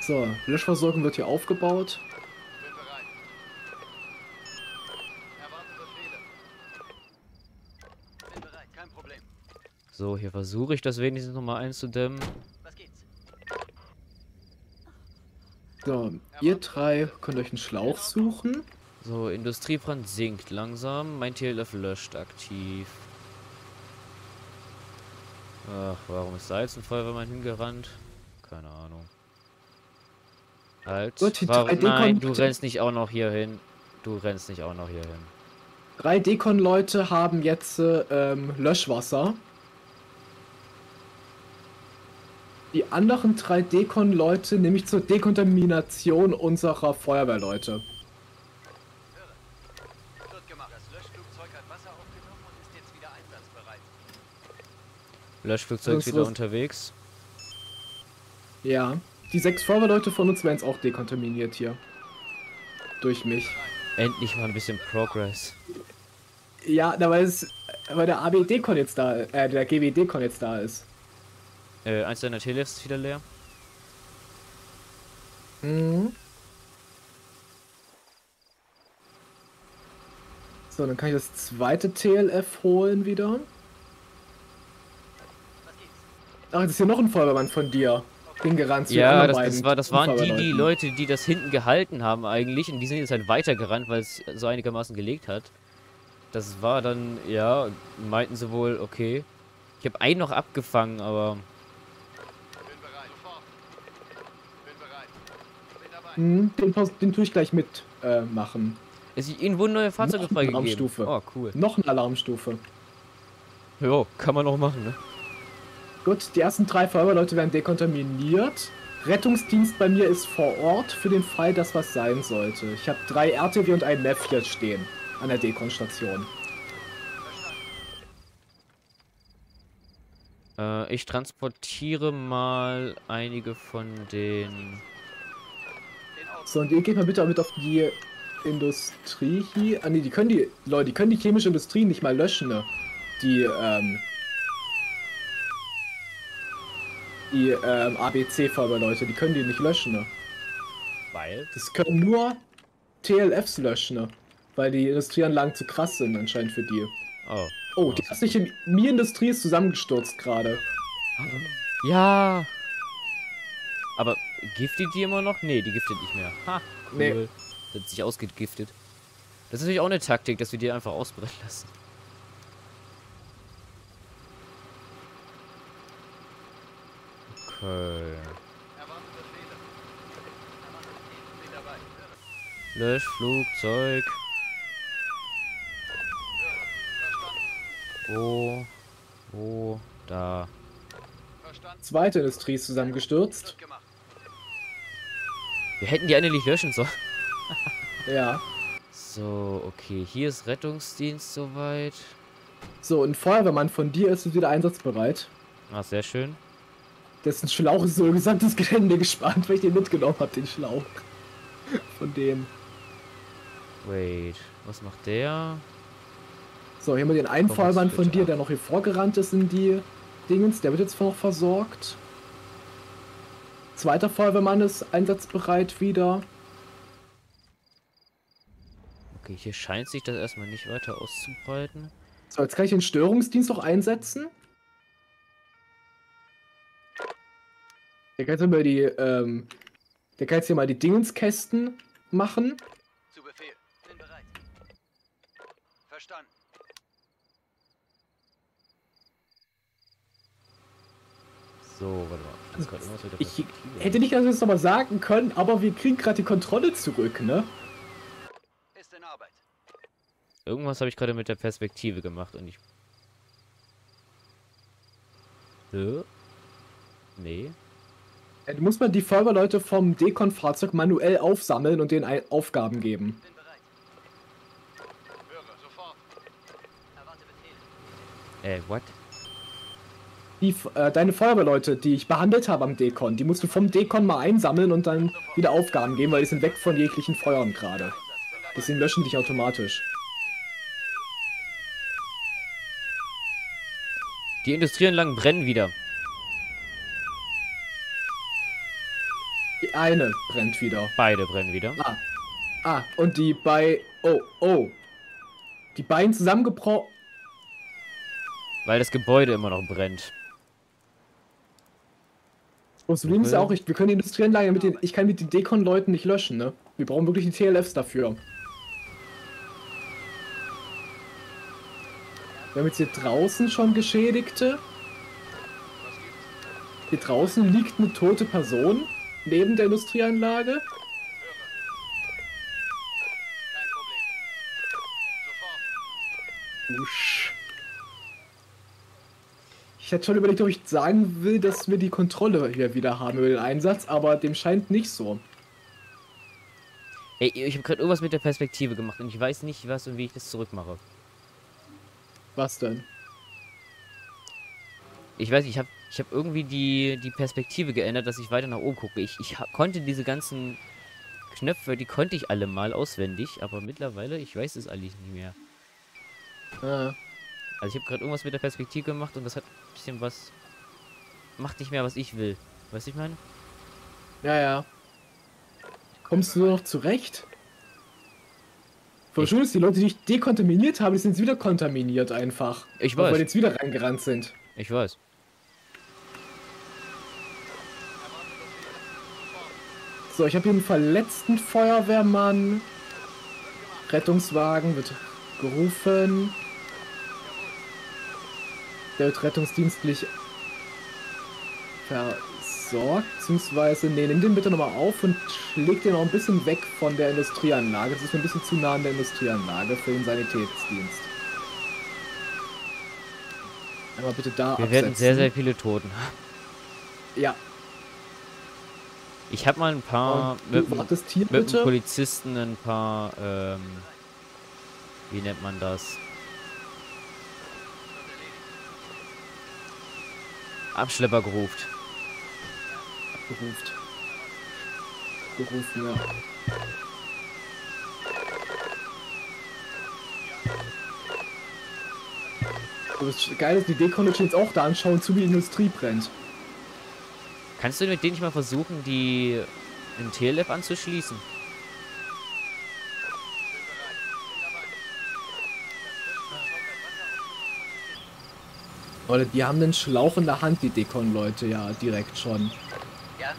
A: So, Löschversorgung wird hier aufgebaut.
B: So, hier versuche ich das wenigstens nochmal einzudämmen. Was geht's?
A: So, ihr drei könnt euch einen Schlauch suchen.
B: So, Industriebrand sinkt langsam. Mein TLF löscht aktiv. Ach, warum ist da jetzt ein Feuerwehrmann hingerannt? Keine Ahnung. Halt. Gut, Warum, nein, du rennst nicht auch noch hier hin. Du rennst nicht auch noch hier hin.
A: Drei Dekon-Leute haben jetzt ähm, Löschwasser. Die anderen drei Dekon-Leute nämlich zur Dekontamination unserer Feuerwehrleute.
B: Löschflugzeug ist wieder unterwegs.
A: Ja. Die sechs Feuerwehrleute von uns werden jetzt auch dekontaminiert hier. Durch mich.
B: Endlich mal ein bisschen Progress.
A: Ja, da weil es, weil der ABD-Con jetzt da, äh, der GWD-Con jetzt da ist.
B: Äh, eins deiner Telefs ist wieder leer.
A: Mhm. So, dann kann ich das zweite TLF holen wieder. Ach, das ist hier noch ein Feuerwehrmann von dir hingerannt
B: zu Ja, das, das, war, das waren die, die Leute, die das hinten gehalten haben eigentlich. Und die sind jetzt halt weitergerannt, weil es so einigermaßen gelegt hat. Das war dann, ja, meinten sie wohl, okay. Ich habe einen noch abgefangen, aber...
A: Hm, den, den tue ich gleich mit äh, machen.
B: Es ist irgendwo neue Fahrzeuge freigegeben.
A: Alarmstufe. Oh, cool. Noch eine Alarmstufe.
B: Ja, kann man auch machen, ne?
A: Gut, die ersten drei Feuerwehrleute werden dekontaminiert. Rettungsdienst bei mir ist vor Ort für den Fall, dass was sein sollte. Ich habe drei RTW und ein MEF hier stehen an der Dekonstation.
B: Äh, ich transportiere mal einige von den...
A: So, und ihr geht mal bitte auch mit auf die Industrie hier. Ah ne, die können die... Leute, die können die chemische Industrie nicht mal löschen, ne? Die, ähm... die ähm, ABC-Feuerwehrleute, die können die nicht löschen, ne?
B: Weil?
A: Das können nur TLFs löschen, ne? Weil die Industrieanlagen zu krass sind anscheinend für die.
B: Oh.
A: Oh, die restliche Chemie-Industrie ist zusammengestürzt gerade.
B: Ja. Aber giftet die immer noch? Nee, die giftet nicht mehr. Ha, cool. Nee. Hat sich ausgegiftet. Das ist natürlich auch eine Taktik, dass wir die einfach ausbrennen lassen. Okay. Löschflugzeug. Wo? Wo? Da.
A: Zweite Industrie ist zusammengestürzt.
B: Wir hätten die eine nicht löschen sollen.
A: ja.
B: So, okay. Hier ist Rettungsdienst soweit.
A: So, ein Feuerwehrmann von dir ist wieder einsatzbereit.
B: Ah, sehr schön.
A: Dessen Schlauch ist so ein gesamtes Gelände gespannt, weil ich den mitgenommen habe, den Schlauch. Von dem.
B: Wait, was macht der?
A: So, hier haben wir den einen Feuermann von dir, der noch hier vorgerannt ist in die Dingens. Der wird jetzt noch versorgt. Zweiter Feuerwehrmann ist einsatzbereit wieder.
B: Okay, hier scheint sich das erstmal nicht weiter auszubreiten.
A: So, jetzt kann ich den Störungsdienst noch einsetzen. Der kann jetzt mal die, ähm, der kann jetzt hier mal die Dingenskästen machen. Zu Befehl. Bin bereit. Verstanden.
B: So, warte mal.
A: Ich hätte nicht alles nochmal sagen können, aber wir kriegen gerade die Kontrolle zurück, ne? Ist in
B: Arbeit. Irgendwas habe ich gerade mit der Perspektive gemacht und ich. So? Nee.
A: Du musst mal die Feuerwehrleute vom Dekon-Fahrzeug manuell aufsammeln und denen Aufgaben geben.
B: Äh, what?
A: Die, äh, deine Feuerwehrleute, die ich behandelt habe am Dekon, die musst du vom Dekon mal einsammeln und dann wieder Aufgaben geben, weil die sind weg von jeglichen Feuern gerade. Deswegen löschen dich automatisch.
B: Die Industrieanlagen brennen wieder.
A: Die eine brennt wieder.
B: Beide brennen wieder.
A: Ah. Ah, und die bei. Oh, oh. Die beiden zusammengebrochen.
B: Weil das Gebäude immer noch brennt.
A: Das Problem ist ja auch, ich, wir können die Industrieanlage mit den. Ich kann mit den Dekon-Leuten nicht löschen, ne? Wir brauchen wirklich die TLFs dafür. Wir haben jetzt hier draußen schon Geschädigte. Hier draußen liegt eine tote Person neben der Industrieanlage. Ich hätte schon überlegt, ob ich sagen will, dass wir die Kontrolle hier wieder haben über den Einsatz, aber dem scheint nicht so.
B: Ey, ich habe gerade irgendwas mit der Perspektive gemacht und ich weiß nicht, was und wie ich das zurückmache.
A: Was denn?
B: Ich weiß, ich habe ich hab irgendwie die, die Perspektive geändert, dass ich weiter nach oben gucke. Ich, ich konnte diese ganzen Knöpfe, die konnte ich alle mal auswendig, aber mittlerweile, ich weiß es eigentlich nicht mehr. Ah. Also ich habe gerade irgendwas mit der Perspektive gemacht und das hat ein bisschen was... Macht nicht mehr, was ich will. Weißt du, ich meine?
A: Ja, ja. Kommst du noch zurecht? Schön ist, die Leute, die ich dekontaminiert habe, die sind jetzt wieder kontaminiert einfach.
B: Ich weiß.
A: Weil jetzt wieder reingerannt sind.
B: Ich weiß.
A: So, ich habe hier einen verletzten Feuerwehrmann. Rettungswagen wird gerufen. Der wird rettungsdienstlich versorgt, beziehungsweise, ne, nimm den bitte nochmal auf und schlägt den noch ein bisschen weg von der Industrieanlage. Das ist ein bisschen zu nah an der Industrieanlage für den Sanitätsdienst. Einmal bitte da
B: Wir absetzen. werden sehr, sehr viele Toten.
A: Ja.
B: Ich habe mal ein paar
A: mit, hier,
B: mit dem Polizisten ein paar, ähm, wie nennt man das? Abschlepper gerufen.
A: Abgerufen. Gerufen, ja. Das geil ist, die D-College jetzt auch da anschauen, zu wie die Industrie brennt.
B: Kannst du mit denen nicht mal versuchen, die in TLF anzuschließen?
A: Leute, die haben einen Schlauch in der Hand, die Dekon-Leute, ja, direkt schon. Ja.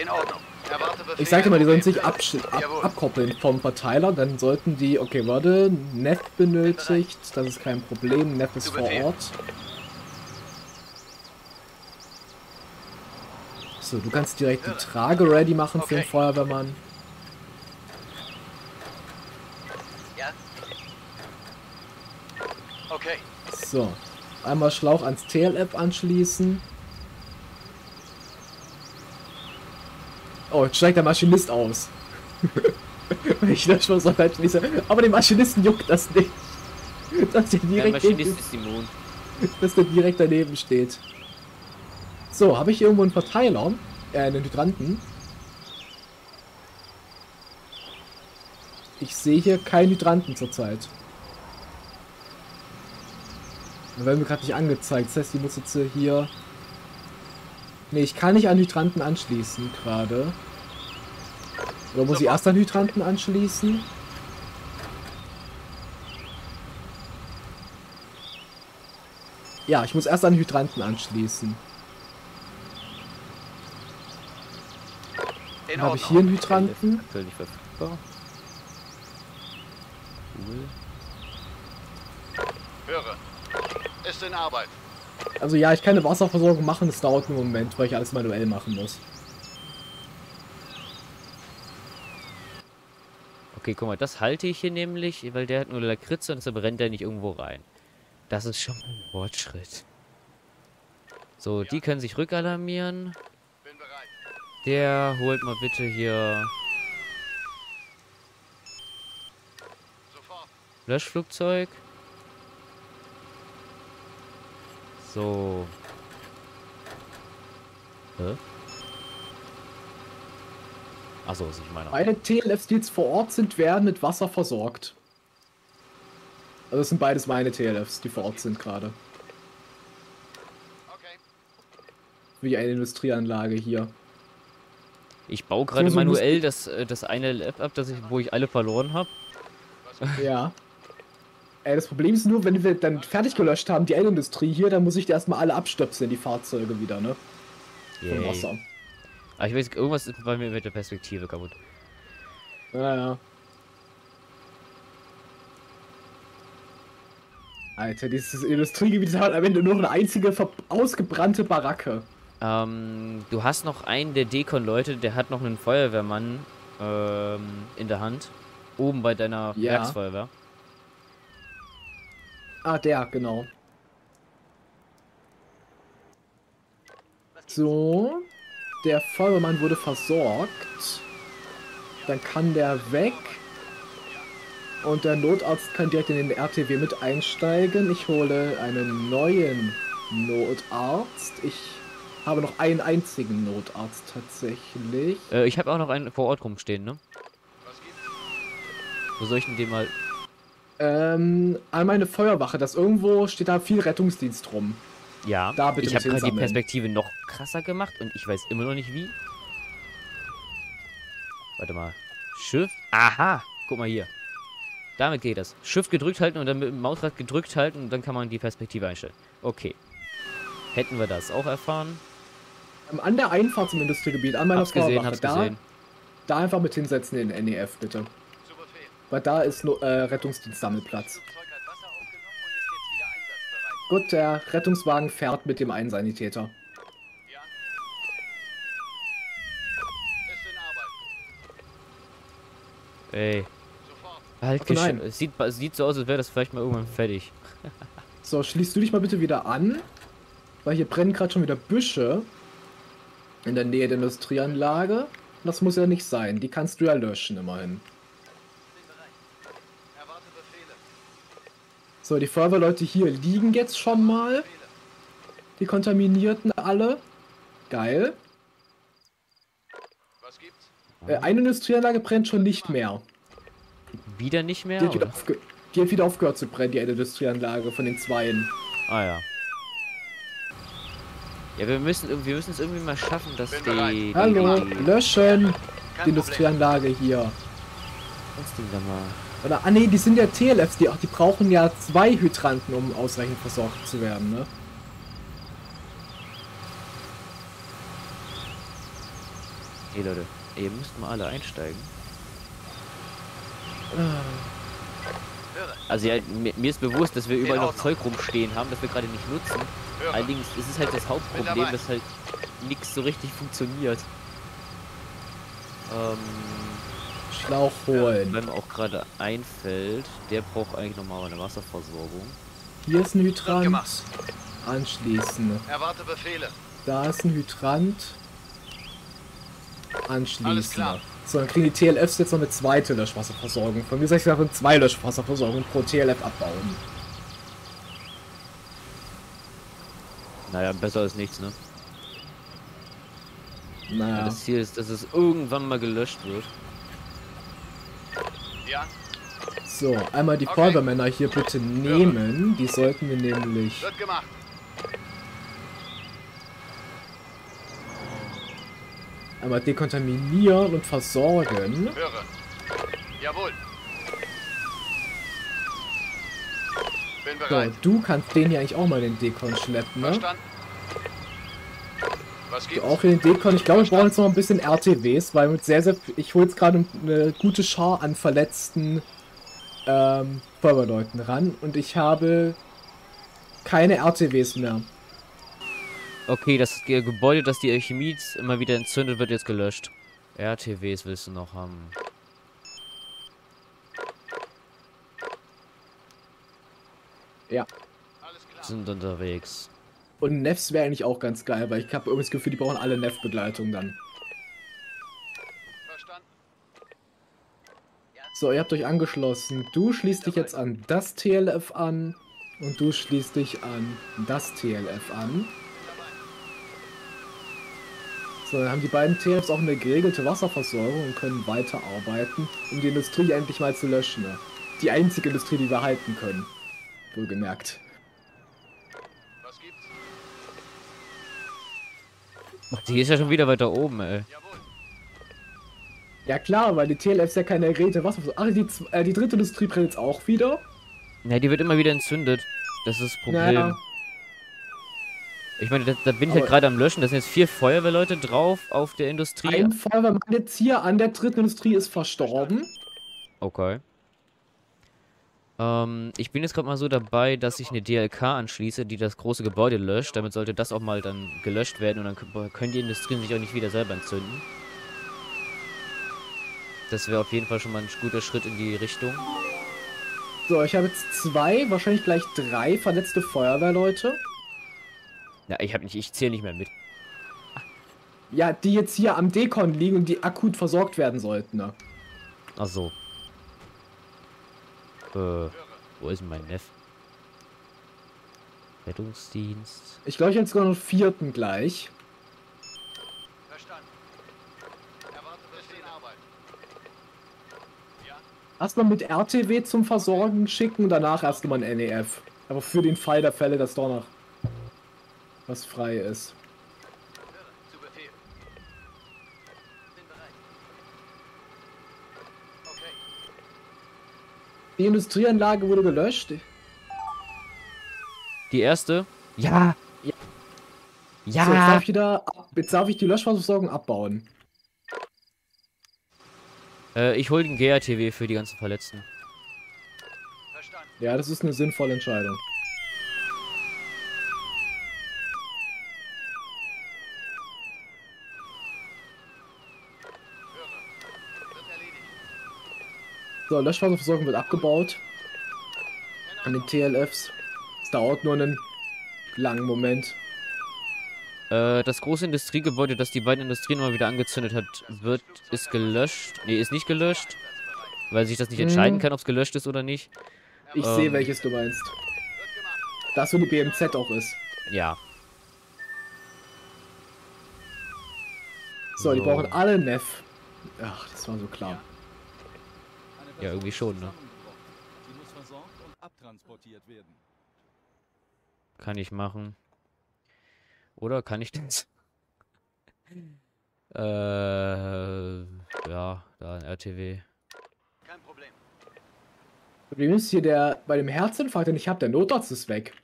F: In Ordnung.
A: Ich sagte mal, die sollen sich ab abkoppeln vom Verteiler, dann sollten die, okay, warte, Neff benötigt, das ist kein Problem, Neff ist vor Ort. So, du kannst direkt die Trage ready machen für den Feuerwehrmann.
F: Okay.
A: So. Einmal Schlauch ans TLF anschließen. Oh, jetzt steigt der Maschinist aus. Wenn ich das schon so anschließe. Aber den Maschinisten juckt das nicht. Dass der direkt der Maschinist ist immun. Dass der direkt daneben steht. So, habe ich irgendwo einen Verteiler? Äh, einen Hydranten. Ich sehe hier keinen Hydranten zurzeit. Da werden mir gerade nicht angezeigt. Das heißt, ich muss jetzt hier... Ne, ich kann nicht an Hydranten anschließen gerade. Oder muss ich erst an Hydranten anschließen? Ja, ich muss erst an Hydranten anschließen. Habe ich hier einen Hydranten? Völlig verfügbar.
F: Cool. Höre ist in Arbeit.
A: Also ja, ich kann eine Wasserversorgung machen, es dauert einen Moment, weil ich alles manuell machen muss.
B: Okay, guck mal, das halte ich hier nämlich, weil der hat nur Lakritze und deshalb rennt er nicht irgendwo rein. Das ist schon ein Fortschritt. So, die können sich rückalarmieren. Der holt mal bitte hier... Löschflugzeug. So. Hä? Achso, was ich meine.
A: Beide TLFs, die jetzt vor Ort sind, werden mit Wasser versorgt. Also das sind beides meine TLFs, die vor Ort sind gerade. Okay. Wie eine Industrieanlage hier.
B: Ich baue gerade so, manuell das, äh, das eine Lab ab, das ich, wo ich alle verloren habe.
A: Ja. Ey, das Problem ist nur, wenn wir dann fertig gelöscht haben, die Endindustrie hier, dann muss ich erstmal alle abstöpseln, die Fahrzeuge wieder, ne?
B: Yay. Von Wasser. Aber ich weiß, irgendwas ist bei mir mit der Perspektive kaputt.
A: Ja, ja. Alter, dieses Industriegebiet hat am Ende nur eine einzige ausgebrannte Baracke.
B: Ähm, du hast noch einen der Dekon-Leute, der hat noch einen Feuerwehrmann ähm, in der Hand. Oben bei deiner ja. Werksfeuerwehr.
A: Ah, der, genau. So. Der Feuerwehrmann wurde versorgt. Dann kann der weg. Und der Notarzt kann direkt in den RTW mit einsteigen. Ich hole einen neuen Notarzt. Ich habe noch einen einzigen Notarzt tatsächlich.
B: Äh, ich habe auch noch einen vor Ort rumstehen, ne? Wo soll ich denn den mal...
A: Ähm, an meine Feuerwache. Das irgendwo steht da viel Rettungsdienst rum.
B: Ja, da bitte ich habe gerade die Perspektive noch krasser gemacht und ich weiß immer noch nicht wie. Warte mal. Schiff. Aha. Guck mal hier. Damit geht das. Schiff gedrückt halten und dann mit dem Mausrad gedrückt halten und dann kann man die Perspektive einstellen. Okay. Hätten wir das auch erfahren?
A: Ähm, an der Einfahrt zum Industriegebiet, an meiner
B: hab's gesehen, hab's
A: da,
B: gesehen.
A: Da einfach mit hinsetzen in den NEF, bitte. Weil da ist nur äh, Rettungsdienst-Sammelplatz. Gut, der Rettungswagen fährt mit dem einen Sanitäter.
B: Ey. Halt oh es sieht, es sieht so aus, als wäre das vielleicht mal irgendwann fertig.
A: so, schließt du dich mal bitte wieder an. Weil hier brennen gerade schon wieder Büsche. In der Nähe der Industrieanlage. Das muss ja nicht sein. Die kannst du ja löschen, immerhin. So, die Feuerwehrleute hier liegen jetzt schon mal. Die Kontaminierten alle. Geil. Äh, eine Industrieanlage brennt schon nicht mehr.
B: Wieder nicht mehr?
A: Die hat wieder, die hat wieder aufgehört zu brennen, die eine Industrieanlage von den zweien.
B: Ah ja. Ja, wir müssen, wir müssen es irgendwie mal schaffen, dass die, die,
A: Hallo, die, löschen! Die Industrieanlage hier.
B: Was Ding da mal?
A: Oder, ah ne, die sind ja TLFs, die, die brauchen ja zwei Hydranten, um ausreichend versorgt zu werden, ne?
B: Hey Leute, ihr müsst mal alle einsteigen. Also ja, mir, mir, ist bewusst, dass wir überall noch Zeug rumstehen haben, das wir gerade nicht nutzen. Allerdings ist es halt das Hauptproblem, dass halt nichts so richtig funktioniert. Ähm,
A: Schlauch holen.
B: Wenn mir auch gerade einfällt, der braucht eigentlich nochmal eine Wasserversorgung.
A: Hier ist ein Hydrant. Anschließen.
F: Erwarte Befehle.
A: Da ist ein Hydrant. Anschließen. So, dann kriegen die TLFs jetzt noch eine zweite Löschwasserversorgung. Von mir sage ich gesagt, zwei Löschwasserversorgungen pro TLF abbauen.
B: Naja, besser als nichts, ne?
A: Naja.
B: Das Ziel ist, dass es irgendwann mal gelöscht wird.
F: Ja.
A: So, einmal die okay. Feuerwehrmänner hier bitte nehmen. Die sollten wir nämlich...
F: Wird gemacht.
A: Einmal dekontaminieren und versorgen.
F: Höre. Jawohl. Bin bereit.
A: So, du kannst den hier eigentlich auch mal den Dekon schleppen, ne?
F: Verstanden.
A: Auch in den Dekon. Ich glaube, wir brauchen jetzt noch ein bisschen RTWs, weil mit sehr, sehr... Ich hole jetzt gerade eine gute Schar an verletzten ähm, Feuerwehrleuten ran und ich habe keine RTWs mehr.
B: Okay, das Gebäude, das die Alchemie immer wieder entzündet, wird jetzt gelöscht. RTWs willst du noch haben.
A: Ja.
B: Sind unterwegs.
A: Und Nefs wäre eigentlich auch ganz geil, weil ich habe irgendwie das Gefühl, die brauchen alle Nef-Begleitung dann. Verstanden. So, ihr habt euch angeschlossen. Du schließt dich jetzt an das TLF an und du schließt dich an das TLF an. So, dann haben die beiden TFs auch eine geregelte Wasserversorgung und können weiterarbeiten, um die Industrie endlich mal zu löschen. Die einzige Industrie, die wir halten können. Wohlgemerkt. Was gibt's?
B: Die ist ja schon wieder weiter oben, ey.
A: Ja klar, weil die TLFs ja keine geregelte Wasserversorgung... Ach, die, äh, die dritte Industrie brennt jetzt auch wieder?
B: Ja, die wird immer wieder entzündet. Das ist das Problem. Naja. Ich meine, da, da bin ich ja gerade am Löschen. Da sind jetzt vier Feuerwehrleute drauf auf der Industrie.
A: Ein Feuerwehrmann jetzt hier an der dritten Industrie ist verstorben.
B: Okay. Ähm, ich bin jetzt gerade mal so dabei, dass ich eine DLK anschließe, die das große Gebäude löscht. Damit sollte das auch mal dann gelöscht werden und dann können die Industrien sich auch nicht wieder selber entzünden. Das wäre auf jeden Fall schon mal ein guter Schritt in die Richtung.
A: So, ich habe jetzt zwei, wahrscheinlich gleich drei verletzte Feuerwehrleute.
B: Ja, ich habe nicht, ich zähle nicht mehr mit.
A: Ja, die jetzt hier am Dekon liegen und die akut versorgt werden sollten, ne?
B: Ach so. Äh, wo ist denn mein Neff? Rettungsdienst.
A: Ich glaube, ich habe sogar noch einen vierten gleich. Erstmal mit RTW zum Versorgen schicken und danach erstmal ein NEF. Aber für den Fall der Fälle, dass doch noch was frei ist. Die Industrieanlage wurde gelöscht.
B: Die erste? Ja. Ja.
A: ja. So, jetzt, darf ich wieder, jetzt darf ich die Löschversorgung abbauen.
B: Äh, ich hole den GRTW für die ganzen Verletzten.
A: Ja, das ist eine sinnvolle Entscheidung. So, Löschwasserversorgung wird abgebaut. An den TLFs. Es dauert nur einen langen Moment.
B: Äh, das große Industriegebäude, das die beiden Industrien mal wieder angezündet hat, wird, ist gelöscht. Nee, ist nicht gelöscht. Weil sich das nicht hm. entscheiden kann, ob es gelöscht ist oder nicht.
A: Ich ähm, sehe, welches du meinst. Das, wo die BMZ auch ist.
B: Ja.
A: So, so. die brauchen alle Neff. Ach, das war so klar.
B: Ja, irgendwie schon, ne? Kann ich machen. Oder kann ich das? äh, ja, da ein RTW. Kein
A: Problem. Problem ist hier der, bei dem Herzinfarkt, den ich habe, der Notarzt ist weg.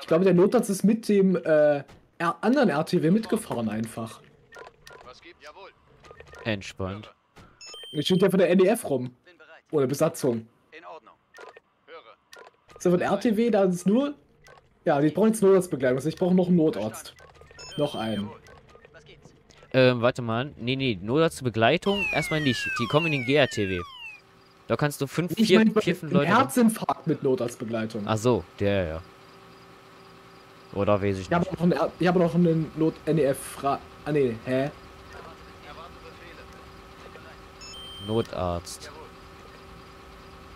A: Ich glaube, der Notarzt ist mit dem äh, anderen RTW mitgefahren einfach.
B: Entspannt.
A: Ich steht ja von der NEF rum. Ohne Besatzung. So von RTW, da ist nur. Ja, ich brauche jetzt Notarztbegleitung. Also ich brauche noch einen Notarzt. Noch einen.
B: Ähm, warte mal. Nee, nee, Notarztbegleitung erstmal nicht. Die kommen in den GRTW. Da kannst du fünf, ich vier, mein, vier, fünf Leute.
A: Herzinfarkt mit Notarztbegleitung.
B: Ach so, der, ja. Oder weiß ich
A: nicht. Ich habe noch, einen, ich habe noch einen Not-NEF. Ah, nee, hä?
B: Notarzt.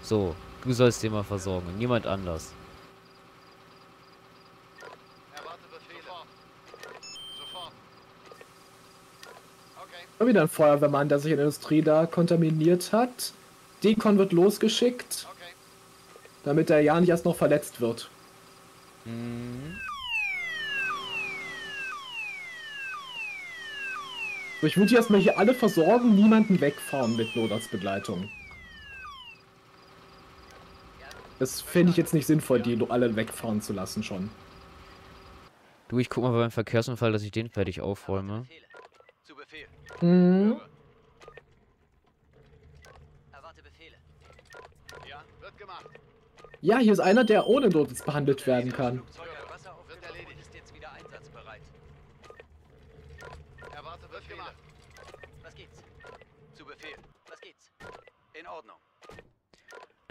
B: So, du sollst den mal versorgen, niemand anders.
A: Wieder ein Feuerwehrmann, der sich in der Industrie da kontaminiert hat. Dekon wird losgeschickt. Damit er ja nicht erst noch verletzt wird. Mhm. So, ich würde erstmal hier alle versorgen, niemanden wegfahren mit Notarztbegleitung. Das fände ich jetzt nicht sinnvoll, die alle wegfahren zu lassen schon.
B: Du, ich guck mal beim Verkehrsunfall, dass ich den fertig aufräume.
A: Mhm. Ja, hier ist einer, der ohne Notarzt behandelt werden kann.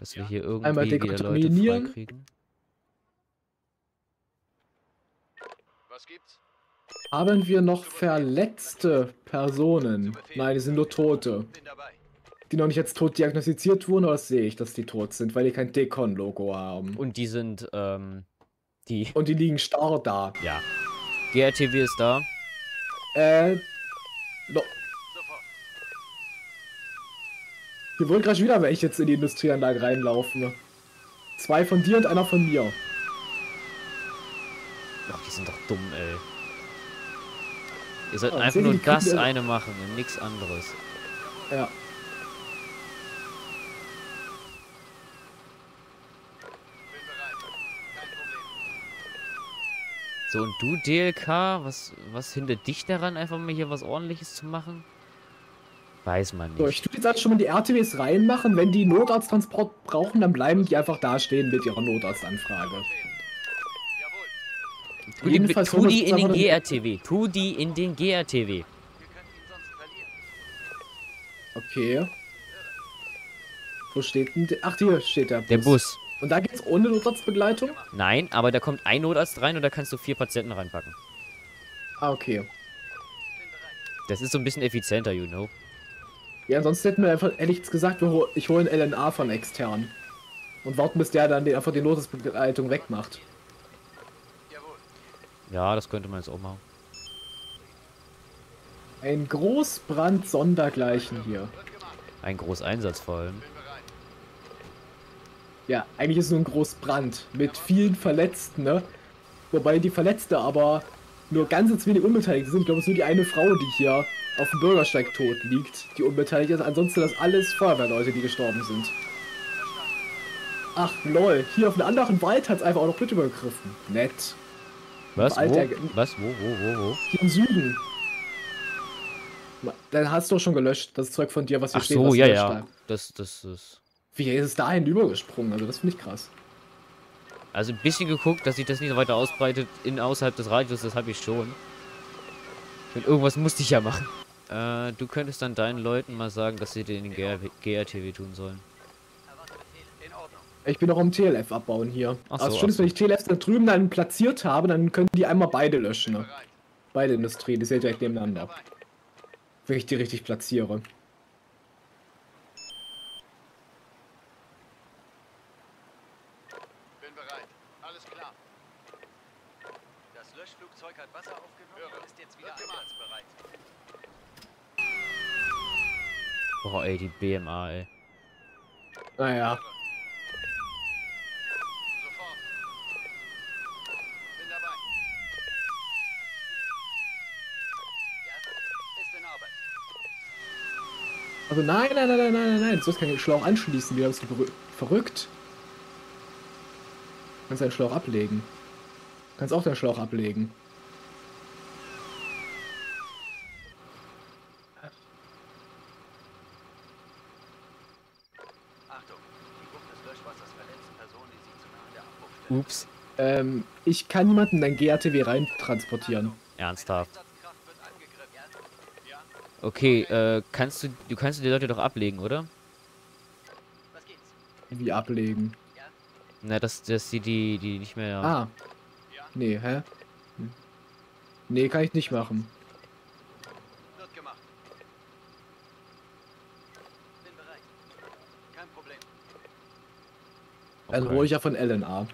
B: Dass wir hier irgendwie Einmal wieder Leute freikriegen.
A: Was gibt's? Haben wir noch verletzte Personen? Nein, die sind nur Tote. Die noch nicht jetzt tot diagnostiziert wurden, oder das sehe ich, dass die tot sind, weil die kein Dekon-Logo haben.
B: Und die sind, ähm, die...
A: Und die liegen starr da.
B: Ja. GRTW ist da.
A: Äh, no, Hier wollen gerade wieder welche jetzt in die Industrieanlage reinlaufen. Zwei von dir und einer von mir.
B: Ach, die sind doch dumm, ey. Ihr sollt oh, einfach nur das eine machen und nichts anderes.
A: Ja.
B: So, und du, DLK, was, was hindert dich daran, einfach mal hier was ordentliches zu machen? Weiß man nicht. So,
A: ich tue jetzt schon mal die RTWs reinmachen. Wenn die Notarzttransport brauchen, dann bleiben die einfach da stehen mit ihrer Notarztanfrage.
B: Tu die, tu die in den GRTW. Tu die in den GRTW.
A: Okay. Wo steht denn der? Ach, hier steht der
B: Bus. Der Bus.
A: Und da geht's ohne Notarztbegleitung?
B: Nein, aber da kommt ein Notarzt rein und da kannst du vier Patienten reinpacken.
A: Ah, okay.
B: Das ist so ein bisschen effizienter, you know.
A: Ja, ansonsten hätten wir einfach ehrlich gesagt, ich hole einen LNA von extern. Und warten, bis der dann den, einfach die Notarztbegleitung wegmacht.
B: Ja, das könnte man jetzt auch machen.
A: Ein Großbrand sondergleichen hier.
B: Ein Großeinsatz vor allem.
A: Ja, eigentlich ist es nur ein Großbrand mit vielen Verletzten, ne? Wobei die Verletzte aber nur ganz jetzt wenig unbeteiligt sind. Ich glaube, es ist nur die eine Frau, die hier auf dem Bürgersteig tot liegt, die unbeteiligt ist. Ansonsten das alles Feuerwehrleute, die gestorben sind. Ach lol, hier auf einem anderen Wald hat es einfach auch noch mit übergriffen. Nett.
B: Was? Wo? Was? Wo? Wo? Wo? Wo?
A: Hier im Süden. Dann hast du doch schon gelöscht, das Zeug von dir, was hier
B: Ach
A: steht.
B: Ach so, ja, ja. Das, das, das.
A: Wie ist es dahin übergesprungen? Also das finde ich krass.
B: Also ein bisschen geguckt, dass sich das nicht weiter ausbreitet in außerhalb des Radius, das habe ich schon. Und irgendwas musste ich ja machen. Äh, du könntest dann deinen Leuten mal sagen, dass sie den GRTW tun sollen.
A: Ich bin noch am TLF abbauen hier. Ach so, also schön ist, wenn ich TLF da drüben dann platziert habe, dann können die einmal beide löschen. Ne? Beide Industrien, die sind direkt nebeneinander. Wenn ich die richtig platziere.
F: Bin bereit. Alles klar.
D: Das Löschflugzeug hat Wasser aufgenommen und ist jetzt wieder einsatzbereit.
B: Boah, ey, die BMA, ey.
A: Naja. Also nein, nein, nein, nein, nein, nein, du sollst keinen Schlauch anschließen, wieder bist du verrückt. Du kannst deinen Schlauch ablegen. Du kannst auch deinen Schlauch ablegen. Ups. Ähm, ich kann niemanden in dein GATW rein transportieren.
B: Ernsthaft. Okay, äh, kannst du, du kannst die Leute doch ablegen, oder?
A: Wie ablegen?
B: Na, dass, dass sie die, die nicht mehr...
A: Ah. Nee, hä? Hm. Nee, kann ich nicht machen. Wird gemacht. Bin bereit. Kein Problem. Also hole ich ja von LNA.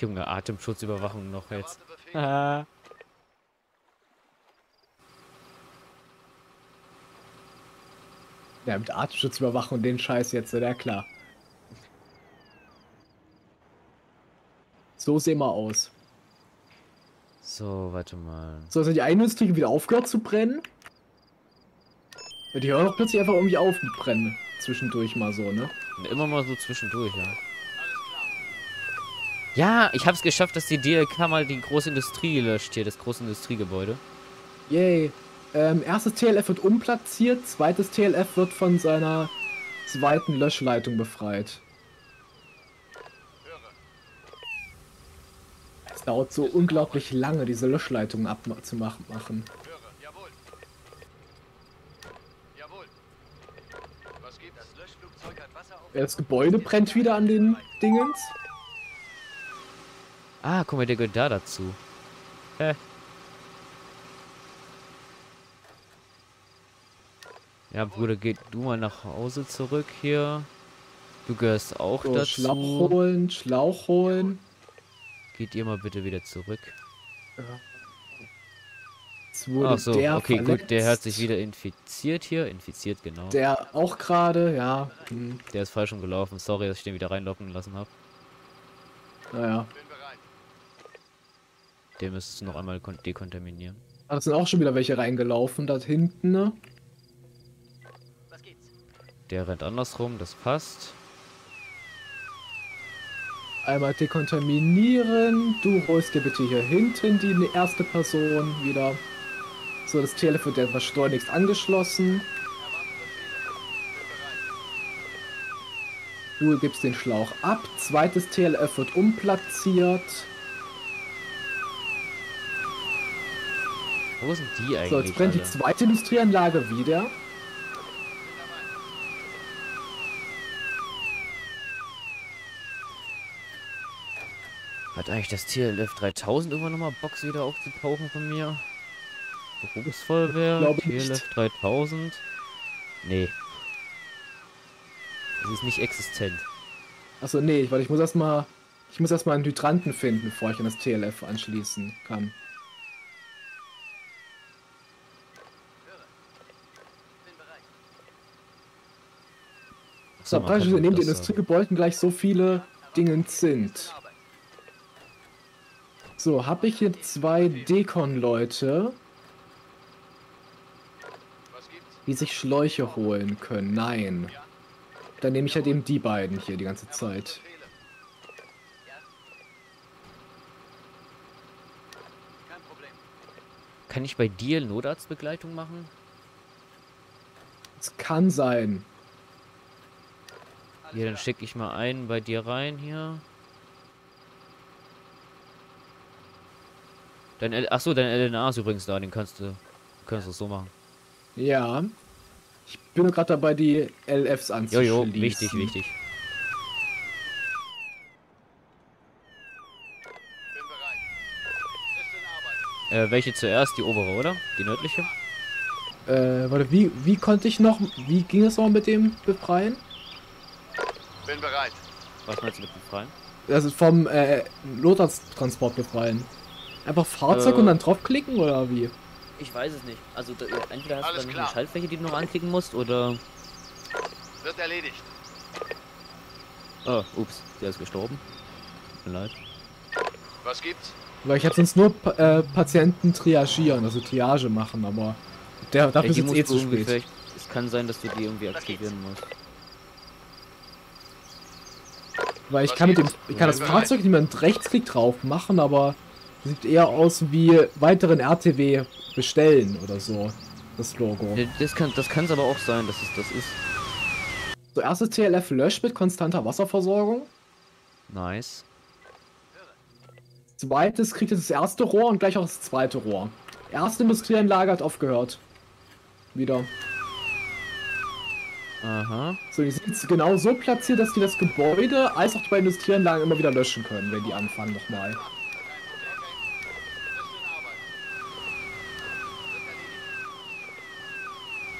B: Junge, Atemschutzüberwachung noch jetzt. Ah.
A: Ja, mit Atemschutzüberwachung den Scheiß jetzt, ja klar. So sehen wir aus.
B: So, warte mal.
A: So, sind die Einindustrie wieder aufgehört zu brennen? Die hören doch plötzlich einfach irgendwie auf mit Brennen. Zwischendurch mal so, ne?
B: Immer mal so zwischendurch, ja. Ja, ich habe es geschafft, dass die DLK mal die große Industrie löscht hier, das große Industriegebäude.
A: Yay. Ähm, erstes TLF wird umplatziert, zweites TLF wird von seiner zweiten Löschleitung befreit. Es dauert so unglaublich lange, diese Löschleitungen abzumachen. Das Gebäude brennt wieder an den Dingens.
B: Ah, guck mal, der gehört da dazu. Hä? Ja, Bruder, geh du mal nach Hause zurück hier. Du gehörst auch so, dazu.
A: Schlauch holen, Schlauch holen.
B: Geht ihr mal bitte wieder zurück. Ja.
A: Ach so, okay, verletzt. gut,
B: der hat sich wieder infiziert hier. Infiziert, genau.
A: Der auch gerade, ja. Hm.
B: Der ist falsch gelaufen. Sorry, dass ich den wieder reinlocken lassen habe.
A: Naja.
B: Den müsstest du noch einmal dekontaminieren.
A: Ah, da sind auch schon wieder welche reingelaufen, da hinten, ne?
B: Der rennt andersrum, das passt.
A: Einmal dekontaminieren. Du holst dir bitte hier hinten die erste Person wieder. So, das TLF wird etwas schleunigst angeschlossen. Du gibst den Schlauch ab. Zweites TLF wird umplatziert.
B: Wo sind die eigentlich?
A: So, jetzt brennt alle? die zweite Industrieanlage wieder.
B: Hat eigentlich das TLF 3000 irgendwann nochmal Box wieder aufzutauchen von mir? Berufsfeuerwehr, TLF nicht. 3000. Nee. Das ist nicht existent.
A: Achso, nee, weil ich muss erstmal. Ich muss erstmal einen Hydranten finden, bevor ich an das TLF anschließen kann. So, praktisch neben den Industriegebäuden gleich so viele Dinge sind. So, habe ich hier zwei Dekon-Leute, die sich Schläuche holen können? Nein. Dann nehme ich halt eben die beiden hier die ganze Zeit.
B: Kann ich bei dir Notarztbegleitung machen?
A: Es kann sein.
B: Hier, dann schicke ich mal einen bei dir rein hier. Dein L Achso, dein LNA ist übrigens da, den kannst du, kannst du so machen.
A: Ja. Ich bin gerade dabei, die LFs anzuschließen. Jojo,
B: wichtig, wichtig. Äh, welche zuerst? Die obere, oder? Die nördliche?
A: Äh, warte, wie, wie konnte ich noch, wie ging es noch mit dem Befreien?
F: Bin bereit.
B: Was meinst du mit befreien?
A: Also vom äh, Lothar-Transport befreien. Einfach Fahrzeug äh, und dann draufklicken oder wie?
B: Ich weiß es nicht. Also da, entweder hast Alles du dann eine Schaltfläche, die du noch anklicken musst, oder...
F: Wird erledigt.
B: Oh, ups, der ist gestorben. Tut mir leid.
F: Was gibt's?
A: Weil ich hätte sonst nur äh, Patienten triagieren, also Triage machen, aber der, dafür ist es eh zu spät.
B: Es kann sein, dass du die irgendwie aktivieren musst.
A: Weil ich Was kann mit dem, ich kann das Fahrzeug nicht mehr mit Rechtsklick drauf machen, aber sieht eher aus wie weiteren RTW bestellen oder so. Das Logo.
B: Das kann das kann es aber auch sein, dass es das ist.
A: So erstes TLF löscht mit konstanter Wasserversorgung.
B: Nice.
A: Zweites kriegt jetzt das erste Rohr und gleich auch das zweite Rohr. Erste Industrieanlage hat aufgehört. Wieder.
B: Aha.
A: So, die sind genau so platziert, dass die das Gebäude als auch die beiden Industrieanlagen immer wieder löschen können, wenn die anfangen nochmal.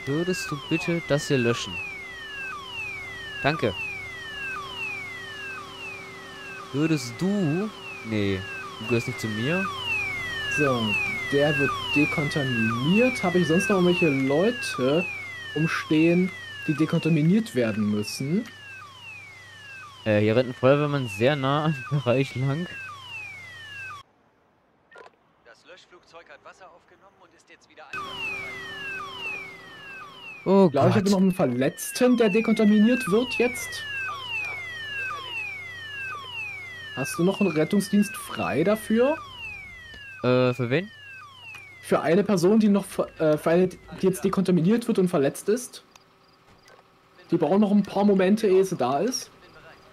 B: Würdest du bitte das hier löschen? Danke. Würdest du... Nee, du gehörst nicht zu mir.
A: So, der wird dekontaminiert. Habe ich sonst noch irgendwelche Leute umstehen, die dekontaminiert werden müssen.
B: Äh, hier rennt ein Feuerwehrmann sehr nah an dem Bereich lang.
D: Das Löschflugzeug hat Wasser aufgenommen und ist jetzt wieder
A: Oh ich glaube, ich habe noch einen Verletzten, der dekontaminiert wird jetzt. Hast du noch einen Rettungsdienst frei dafür?
B: Äh, für wen?
A: Für eine Person, die noch äh, die jetzt dekontaminiert wird und verletzt ist. Die brauchen noch ein paar Momente, ehe sie da ist.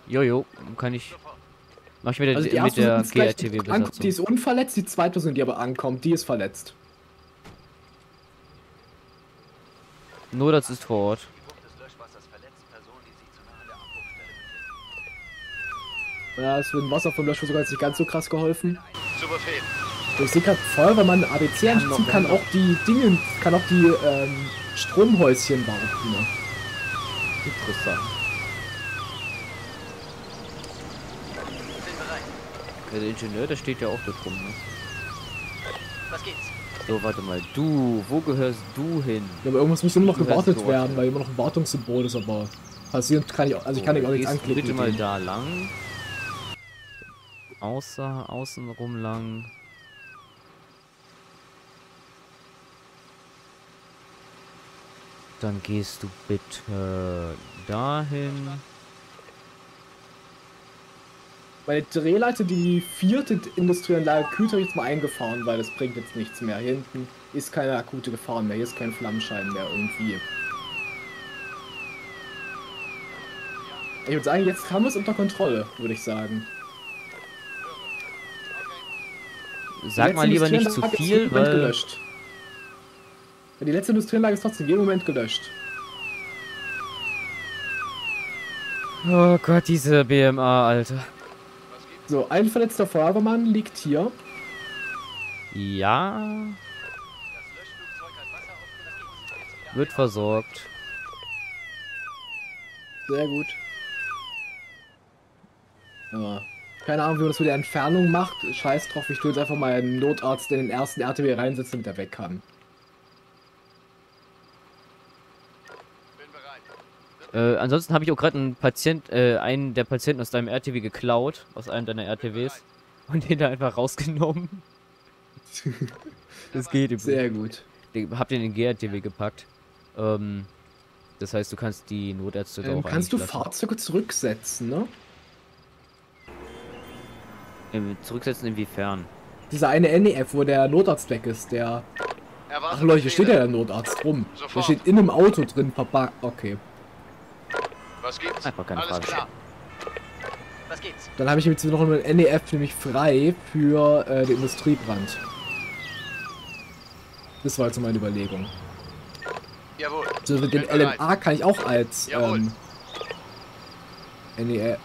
B: Jojo, kann ich. Mach ich wieder also die mit der GRTW
A: besatzung Die ist unverletzt, die zweite Person, die aber ankommt, die ist verletzt.
B: Nur das ist vor Ort.
A: Ja, es wird ein Wasser vom Löschversuch jetzt nicht ganz so krass geholfen. Zu Befehl. Ich sehe gerade voll, wenn man ABC anschließen kann, auch die Dinge, kann auch die ähm, Stromhäuschen warten. Ne?
B: Interessant. Ja, der Ingenieur, der steht ja auch da drum, ne? Was geht's? So, warte mal. Du, wo gehörst du hin?
A: Ja, aber irgendwas muss immer noch gewartet werden, weil immer noch ein Wartungssymbol ist, aber passiert kann ich, also ich kann so, auch nichts anklicken.
B: Bitte mal da lang. Außer, außen rum lang. Dann gehst du bitte dahin.
A: Meine Drehleiter, die vierte Industrieanlage ich jetzt mal eingefahren, weil das bringt jetzt nichts mehr. Hier hinten ist keine akute Gefahr mehr, hier ist kein Flammenschein mehr irgendwie. Ich würde sagen, jetzt haben wir es unter Kontrolle, würde ich sagen.
B: Sag mal lieber nicht zu viel, weil... Gelöscht.
A: Die letzte Industrieanlage ist trotzdem in jedem Moment gelöscht.
B: Oh Gott, diese BMA, Alter.
A: So, ein verletzter Feuerwehrmann liegt hier.
B: Ja. Wird versorgt.
A: Sehr gut. Ja. Keine Ahnung, wie man das mit der Entfernung macht. Scheiß drauf, ich tue jetzt einfach mal einen Notarzt in den ersten RTW reinsetzen, damit er weg kann.
B: Äh, ansonsten habe ich auch gerade einen Patient, äh, einen der Patienten aus deinem RTW geklaut, aus einem deiner RTWs, und den da einfach rausgenommen. das geht übrigens.
A: Sehr gut.
B: Den, hab den in den GRTW gepackt. Ähm, das heißt, du kannst die Notärzte ähm,
A: auch Kannst du lassen. Fahrzeuge zurücksetzen, ne?
B: Ähm, zurücksetzen inwiefern?
A: Dieser eine NEF, wo der Notarzt weg ist, der... Ach Leute, steht ja der Notarzt rum. Sofort. Der steht in einem Auto drin, verpackt. Okay.
F: Was gibt's?
B: Einfach keine Alles Frage. Klar.
A: Was gibt's? Dann habe ich jetzt noch einen NEF nämlich frei für äh, den Industriebrand. Das war jetzt meine Überlegung.
F: Jawohl.
A: So, den LMA bereit. kann ich auch als ähm, NEF.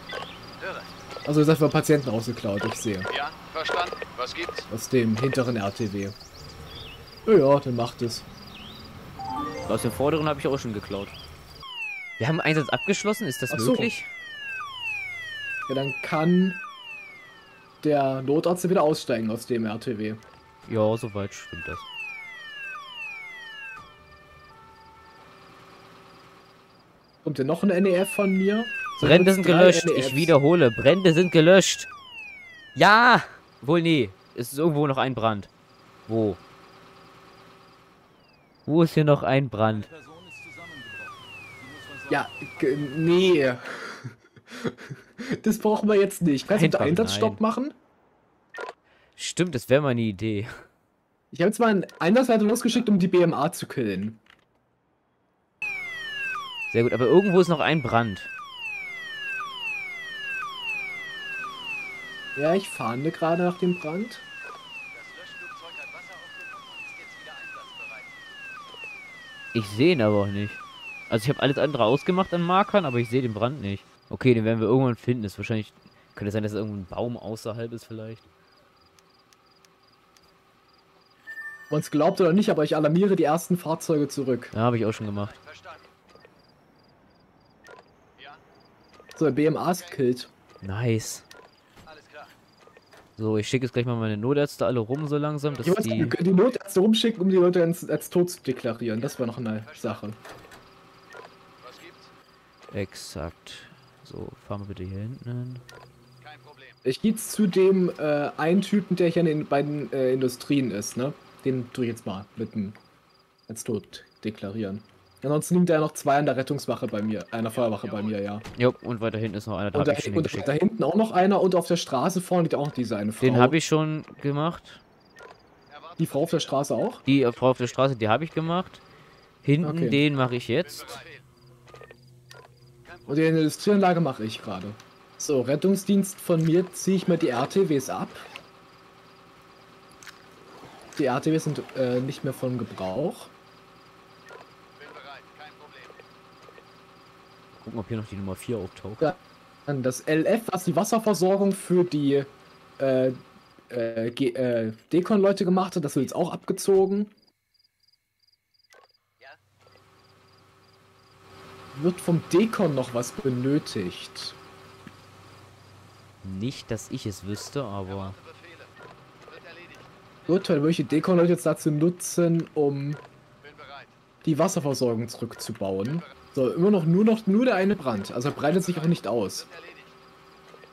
A: Also ist einfach Patienten ausgeklaut, ich sehe.
F: Ja, verstanden. Was gibt's?
A: Aus dem hinteren RTW. Ja, ja, dann macht es.
B: Aus dem vorderen habe ich auch schon geklaut. Wir haben Einsatz abgeschlossen, ist das Ach möglich?
A: So. Ja, dann kann der Notarzt wieder aussteigen aus dem RTW.
B: Ja, soweit stimmt das.
A: Kommt denn noch ein NEF von mir?
B: So Brände sind gelöscht. NEFs. Ich wiederhole, Brände sind gelöscht. Ja! Wohl nee. Es ist irgendwo noch ein Brand. Wo? Wo ist hier noch ein Brand?
A: Ja, nee. Das brauchen wir jetzt nicht. Kannst du einen Einsatzstopp machen?
B: Stimmt, das wäre mal eine Idee.
A: Ich habe jetzt mal einen Einsatzleiter losgeschickt, um die BMA zu killen.
B: Sehr gut, aber irgendwo ist noch ein Brand.
A: Ja, ich fahnde gerade nach dem Brand.
B: Ich sehe ihn aber auch nicht. Also ich habe alles andere ausgemacht an Markern, aber ich sehe den Brand nicht. Okay, den werden wir irgendwann finden. Ist wahrscheinlich... Könnte sein, dass es irgendein Baum außerhalb ist vielleicht.
A: Man es glaubt oder nicht, aber ich alarmiere die ersten Fahrzeuge zurück.
B: Ja, habe ich auch schon gemacht.
A: So, der BMA ist gekillt.
B: Nice. So, ich schicke jetzt gleich mal meine Notärzte alle rum so langsam, dass ich
A: die... die Notärzte rumschicken, um die Leute als, als tot zu deklarieren. Das war noch eine Sache.
B: Exakt. So, fahren wir bitte hier hinten hin.
A: Ich gehe zu dem äh, einen Typen, der hier in den beiden äh, Industrien ist, ne? Den tue ich jetzt mal mit dem als tot deklarieren. Ansonsten nimmt er noch zwei an der Rettungswache bei mir, einer Feuerwache bei mir, ja.
B: Jo, und weiter hinten ist noch einer,
A: da und, da, und da hinten auch noch einer und auf der Straße vorne liegt auch noch diese eine
B: Frau. Den habe ich schon gemacht.
A: Die Frau auf der Straße auch?
B: Die Frau auf der Straße, die habe ich gemacht. Hinten okay. den mache ich jetzt.
A: Und die Industrieanlage mache ich gerade. So, Rettungsdienst von mir ziehe ich mal die RTWs ab. Die RTWs sind äh, nicht mehr von Gebrauch.
B: Gucken, ob hier noch die Nummer 4 auftaucht.
A: Ja, dann das LF, was die Wasserversorgung für die äh, äh, äh, Dekon-Leute gemacht hat, das wird jetzt auch abgezogen. Wird vom Dekon noch was benötigt?
B: Nicht, dass ich es wüsste, aber...
A: Gut, dann würde ich die Dekon-Leute jetzt dazu nutzen, um die Wasserversorgung zurückzubauen. So, immer noch nur noch nur der eine Brand. Also breitet sich auch nicht aus.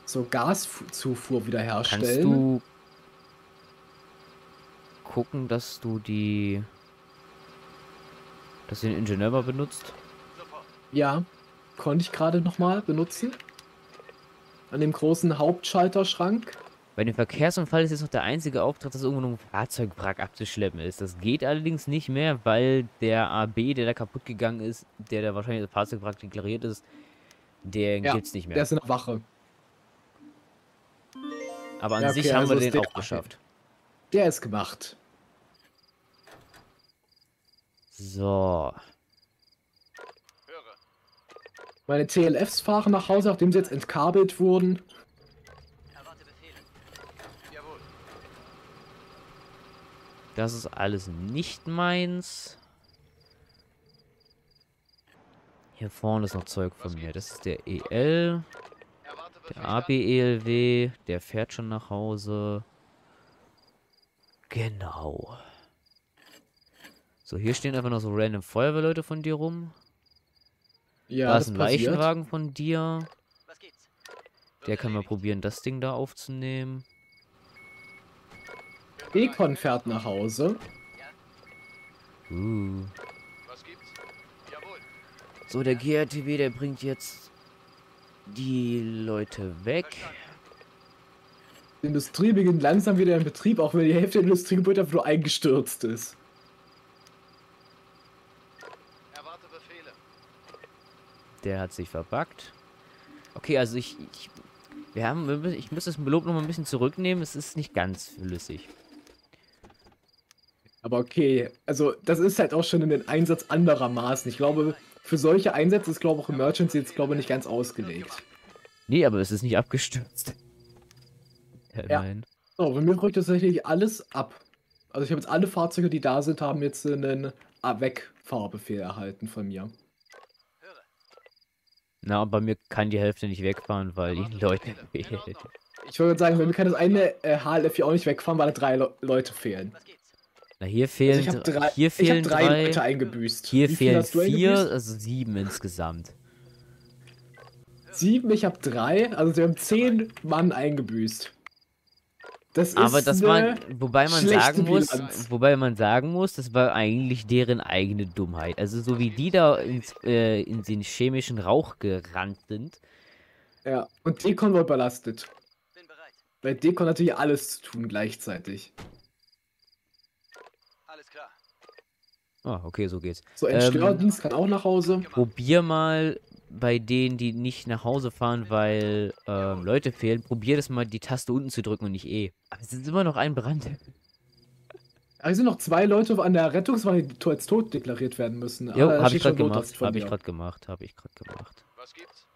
A: So, Gaszufuhr wiederherstellen. Kannst
B: du gucken, dass du die... dass du den Ingenieur mal benutzt?
A: Ja, konnte ich gerade nochmal benutzen. An dem großen Hauptschalterschrank.
B: Bei dem Verkehrsunfall ist jetzt noch der einzige Auftrag, dass irgendwo ein Fahrzeugwrack abzuschleppen ist. Das geht allerdings nicht mehr, weil der AB, der da kaputt gegangen ist, der da wahrscheinlich das Fahrzeugwrack deklariert ist, der ja, gibt's nicht mehr.
A: Der ist in der Wache.
B: Aber an ja, okay, sich haben also wir den auch geschafft.
A: Der ist gemacht.
B: So.
A: Meine TLFs fahren nach Hause, nachdem sie jetzt entkabelt wurden.
B: Das ist alles nicht meins. Hier vorne ist noch Zeug von mir. Das ist der EL. Der ABELW. Der fährt schon nach Hause. Genau. So, hier stehen einfach noch so random Feuerwehrleute von dir rum. Ja, da ist ein passiert. Leichenwagen von dir. Der kann mal probieren, das Ding da aufzunehmen.
A: Econ fährt nach Hause.
B: Uh. So, der GRTW, der bringt jetzt die Leute weg.
A: Die Industrie beginnt langsam wieder in Betrieb, auch wenn die Hälfte der Industriegebäude einfach nur eingestürzt ist.
B: Der hat sich verbuggt. Okay, also ich, ich wir haben, ich muss das Lob noch mal ein bisschen zurücknehmen. Es ist nicht ganz flüssig.
A: Aber okay, also das ist halt auch schon in den Einsatz anderer Maßen. Ich glaube, für solche Einsätze ist, glaube ich, auch Emergency jetzt, glaube ich, nicht ganz ausgelegt.
B: Nee, aber es ist nicht abgestürzt.
A: Ja. Nein. So, bei mir rückt tatsächlich alles ab. Also ich habe jetzt alle Fahrzeuge, die da sind, haben jetzt einen Wegfahrbefehl erhalten von mir.
B: Na, bei mir kann die Hälfte nicht wegfahren, weil die Leute
A: fehlen. Ich würde sagen, bei mir kann das eine äh, HLF hier auch nicht wegfahren, weil da drei Le Leute fehlen.
B: Na, hier fehlen, also drei, hier fehlen
A: drei, drei, Leute eingebüßt.
B: Hier Wie fehlen vier, also sieben insgesamt.
A: Sieben, ich habe drei, also wir haben zehn Mann eingebüßt.
B: Das Aber das war, wobei man sagen muss, Bilanz. wobei man sagen muss, das war eigentlich deren eigene Dummheit. Also so wie die da ins, äh, in den chemischen Rauch gerannt sind.
A: Ja, und Dekon war überlastet. Bei Dekon natürlich alles zu tun gleichzeitig.
B: Alles klar. Ah, okay, so geht's.
A: So, ein ähm, kann auch nach Hause.
B: Probier mal bei denen, die nicht nach Hause fahren, weil äh, Leute fehlen, probier das mal, die Taste unten zu drücken und nicht E. Aber es ist immer noch ein Brand.
A: Aber es sind noch zwei Leute an der Rettungswache, die als tot deklariert werden müssen.
B: Jo, hab ich gerade gemacht. Hab ich gerade gemacht. Hab ich gerade gemacht. Was
A: gibt's?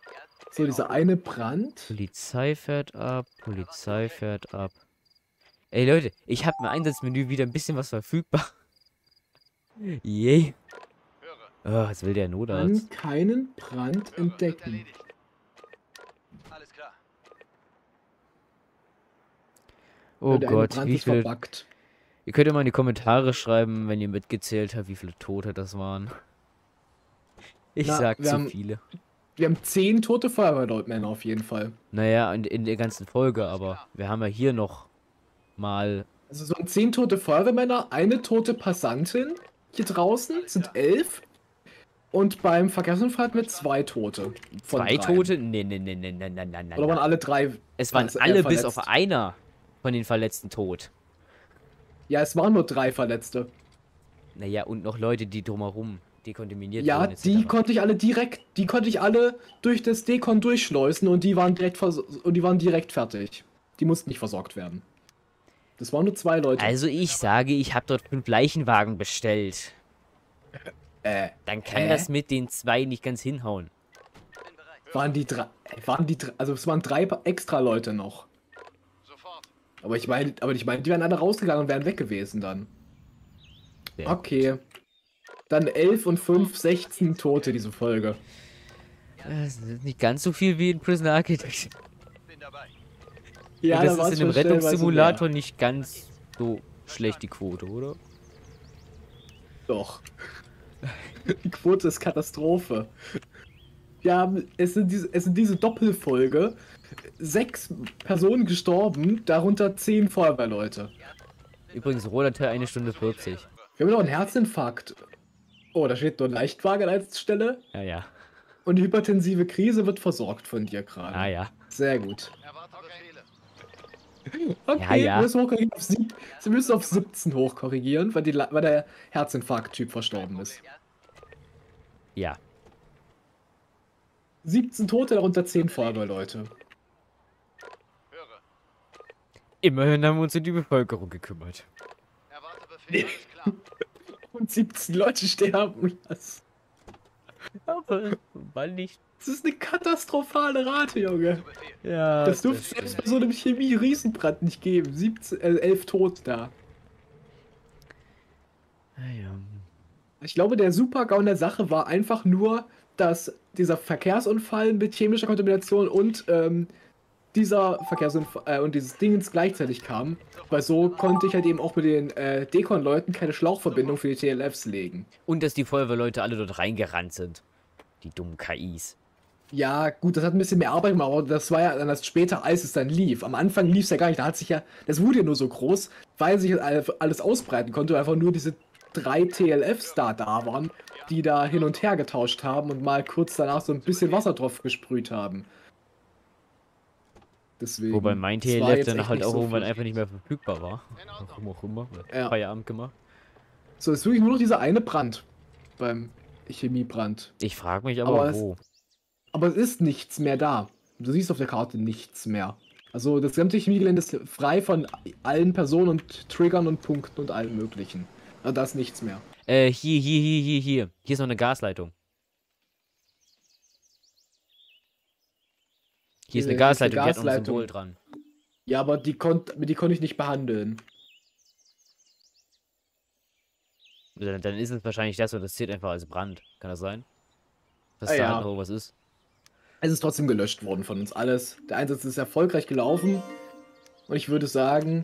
A: So, dieser eine Brand.
B: Polizei fährt ab. Polizei fährt ab. Ey Leute, ich habe im Einsatzmenü wieder ein bisschen was verfügbar. Yay. Oh, jetzt will der Notarzt.
A: Kann keinen Brand entdecken. Alles klar.
B: Oh Gott, wie viel... Verbuggt. Ihr könnt ja mal in die Kommentare schreiben, wenn ihr mitgezählt habt, wie viele Tote das waren. Ich Na, sag zu
A: haben,
B: viele.
A: Wir haben zehn tote Feuerwehrleutmänner auf jeden Fall.
B: Naja, in, in der ganzen Folge, aber wir haben ja hier noch mal...
A: Also so zehn tote Feuerwehrmänner, eine tote Passantin hier draußen, sind elf. Und beim Verkehrsunfall hatten wir zwei Tote.
B: Zwei drei. Tote? Nee, nee, nee, nee, nee, nee, nee.
A: Oder waren alle drei?
B: Es waren alle bis auf einer von den Verletzten tot.
A: Ja, es waren nur drei Verletzte.
B: Naja, und noch Leute, die drumherum dekontaminiert
A: ja, wurden. Ja, die konnte ich alle direkt, die konnte ich alle durch das Dekon durchschleusen und die waren direkt und die waren direkt fertig. Die mussten nicht versorgt werden. Das waren nur zwei Leute.
B: Also ich sage, ich habe dort fünf Leichenwagen bestellt. Äh, Dann kann äh? das mit den zwei nicht ganz hinhauen.
A: Waren die drei, waren die drei, also es waren drei extra Leute noch. Aber ich meine, aber ich meine, die wären alle rausgegangen und wären weg gewesen dann. Ja. Okay. Dann 11 und 5, 16 Tote diese Folge.
B: Das ist nicht ganz so viel wie in Prison Architect. Ja, das da ist in einem Rettungssimulator nicht ganz so schlecht die Quote, oder?
A: Doch. Die Quote ist Katastrophe. Wir haben, es sind diese, es sind diese Doppelfolge. Sechs Personen gestorben, darunter zehn Feuerwehrleute.
B: Übrigens, Rollateur eine Stunde 40.
A: Wir haben noch einen Herzinfarkt. Oh, da steht nur Leichtwagen als Stelle.
B: Ja, ja.
A: Und die hypertensive Krise wird versorgt von dir gerade.
B: Ah, ja.
A: Sehr gut. Okay, ja, ja. Wir, müssen auf sieb, Sie müssen auf 17 hochkorrigieren, weil, die, weil der Herzinfarkt-Typ verstorben ist.
B: Ja.
A: 17 Tote, darunter 10 Feuerwehrleute.
B: Immerhin haben wir uns um die Bevölkerung gekümmert.
A: und 17 Leute sterben lassen.
B: Aber weil nicht.
A: Das ist eine katastrophale Rate, Junge.
B: Ja.
A: Das dürfte selbst bei so einem Chemie-Riesenbrand nicht geben. 17, äh, 11 tot da.
B: Ah, ja.
A: Ich glaube, der Super-GAU in der Sache war einfach nur, dass dieser Verkehrsunfall mit chemischer Kontamination und ähm, dieser Verkehrsunfall äh, und dieses Dingens gleichzeitig kam. Weil so konnte ich halt eben auch mit den äh, Dekon-Leuten keine Schlauchverbindung für die TLFs legen.
B: Und dass die Feuerwehrleute alle dort reingerannt sind. Die dummen KIs.
A: Ja, gut, das hat ein bisschen mehr Arbeit gemacht, aber das war ja dann erst später, als es dann lief. Am Anfang lief es ja gar nicht. Da hat sich ja, das wurde ja nur so groß, weil sich alles ausbreiten konnte, einfach nur diese drei TLFs da da waren, die da hin und her getauscht haben und mal kurz danach so ein bisschen Wasser drauf gesprüht haben.
B: Deswegen, Wobei mein TLF dann halt auch so irgendwann einfach nicht mehr verfügbar war. Warum auch immer. Ja. Feierabend gemacht.
A: So, es ist wirklich nur noch dieser eine Brand beim Chemiebrand.
B: Ich frage mich aber,
A: aber
B: wo.
A: Es, aber es ist nichts mehr da. Du siehst auf der Karte nichts mehr. Also das gesamte Chemiegelände ist frei von allen Personen und Triggern und Punkten und allem möglichen. Also da ist nichts mehr.
B: Äh, hier, hier, hier, hier, hier. Hier ist noch eine Gasleitung. Hier ist eine Gasleitung,
A: eine Gasleitung. die
B: hat ein Symbol dran.
A: Ja, aber die, konnt, die konnte ich nicht behandeln.
B: Dann ist es wahrscheinlich das und das zählt einfach als Brand. Kann das sein? Dass
A: ah,
B: da
A: ja.
B: noch was ist.
A: Es ist trotzdem gelöscht worden von uns alles. Der Einsatz ist erfolgreich gelaufen. Und ich würde sagen,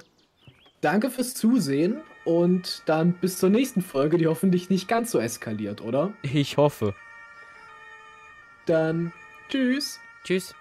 A: danke fürs Zusehen und dann bis zur nächsten Folge, die hoffentlich nicht ganz so eskaliert, oder?
B: Ich hoffe.
A: Dann tschüss.
B: Tschüss.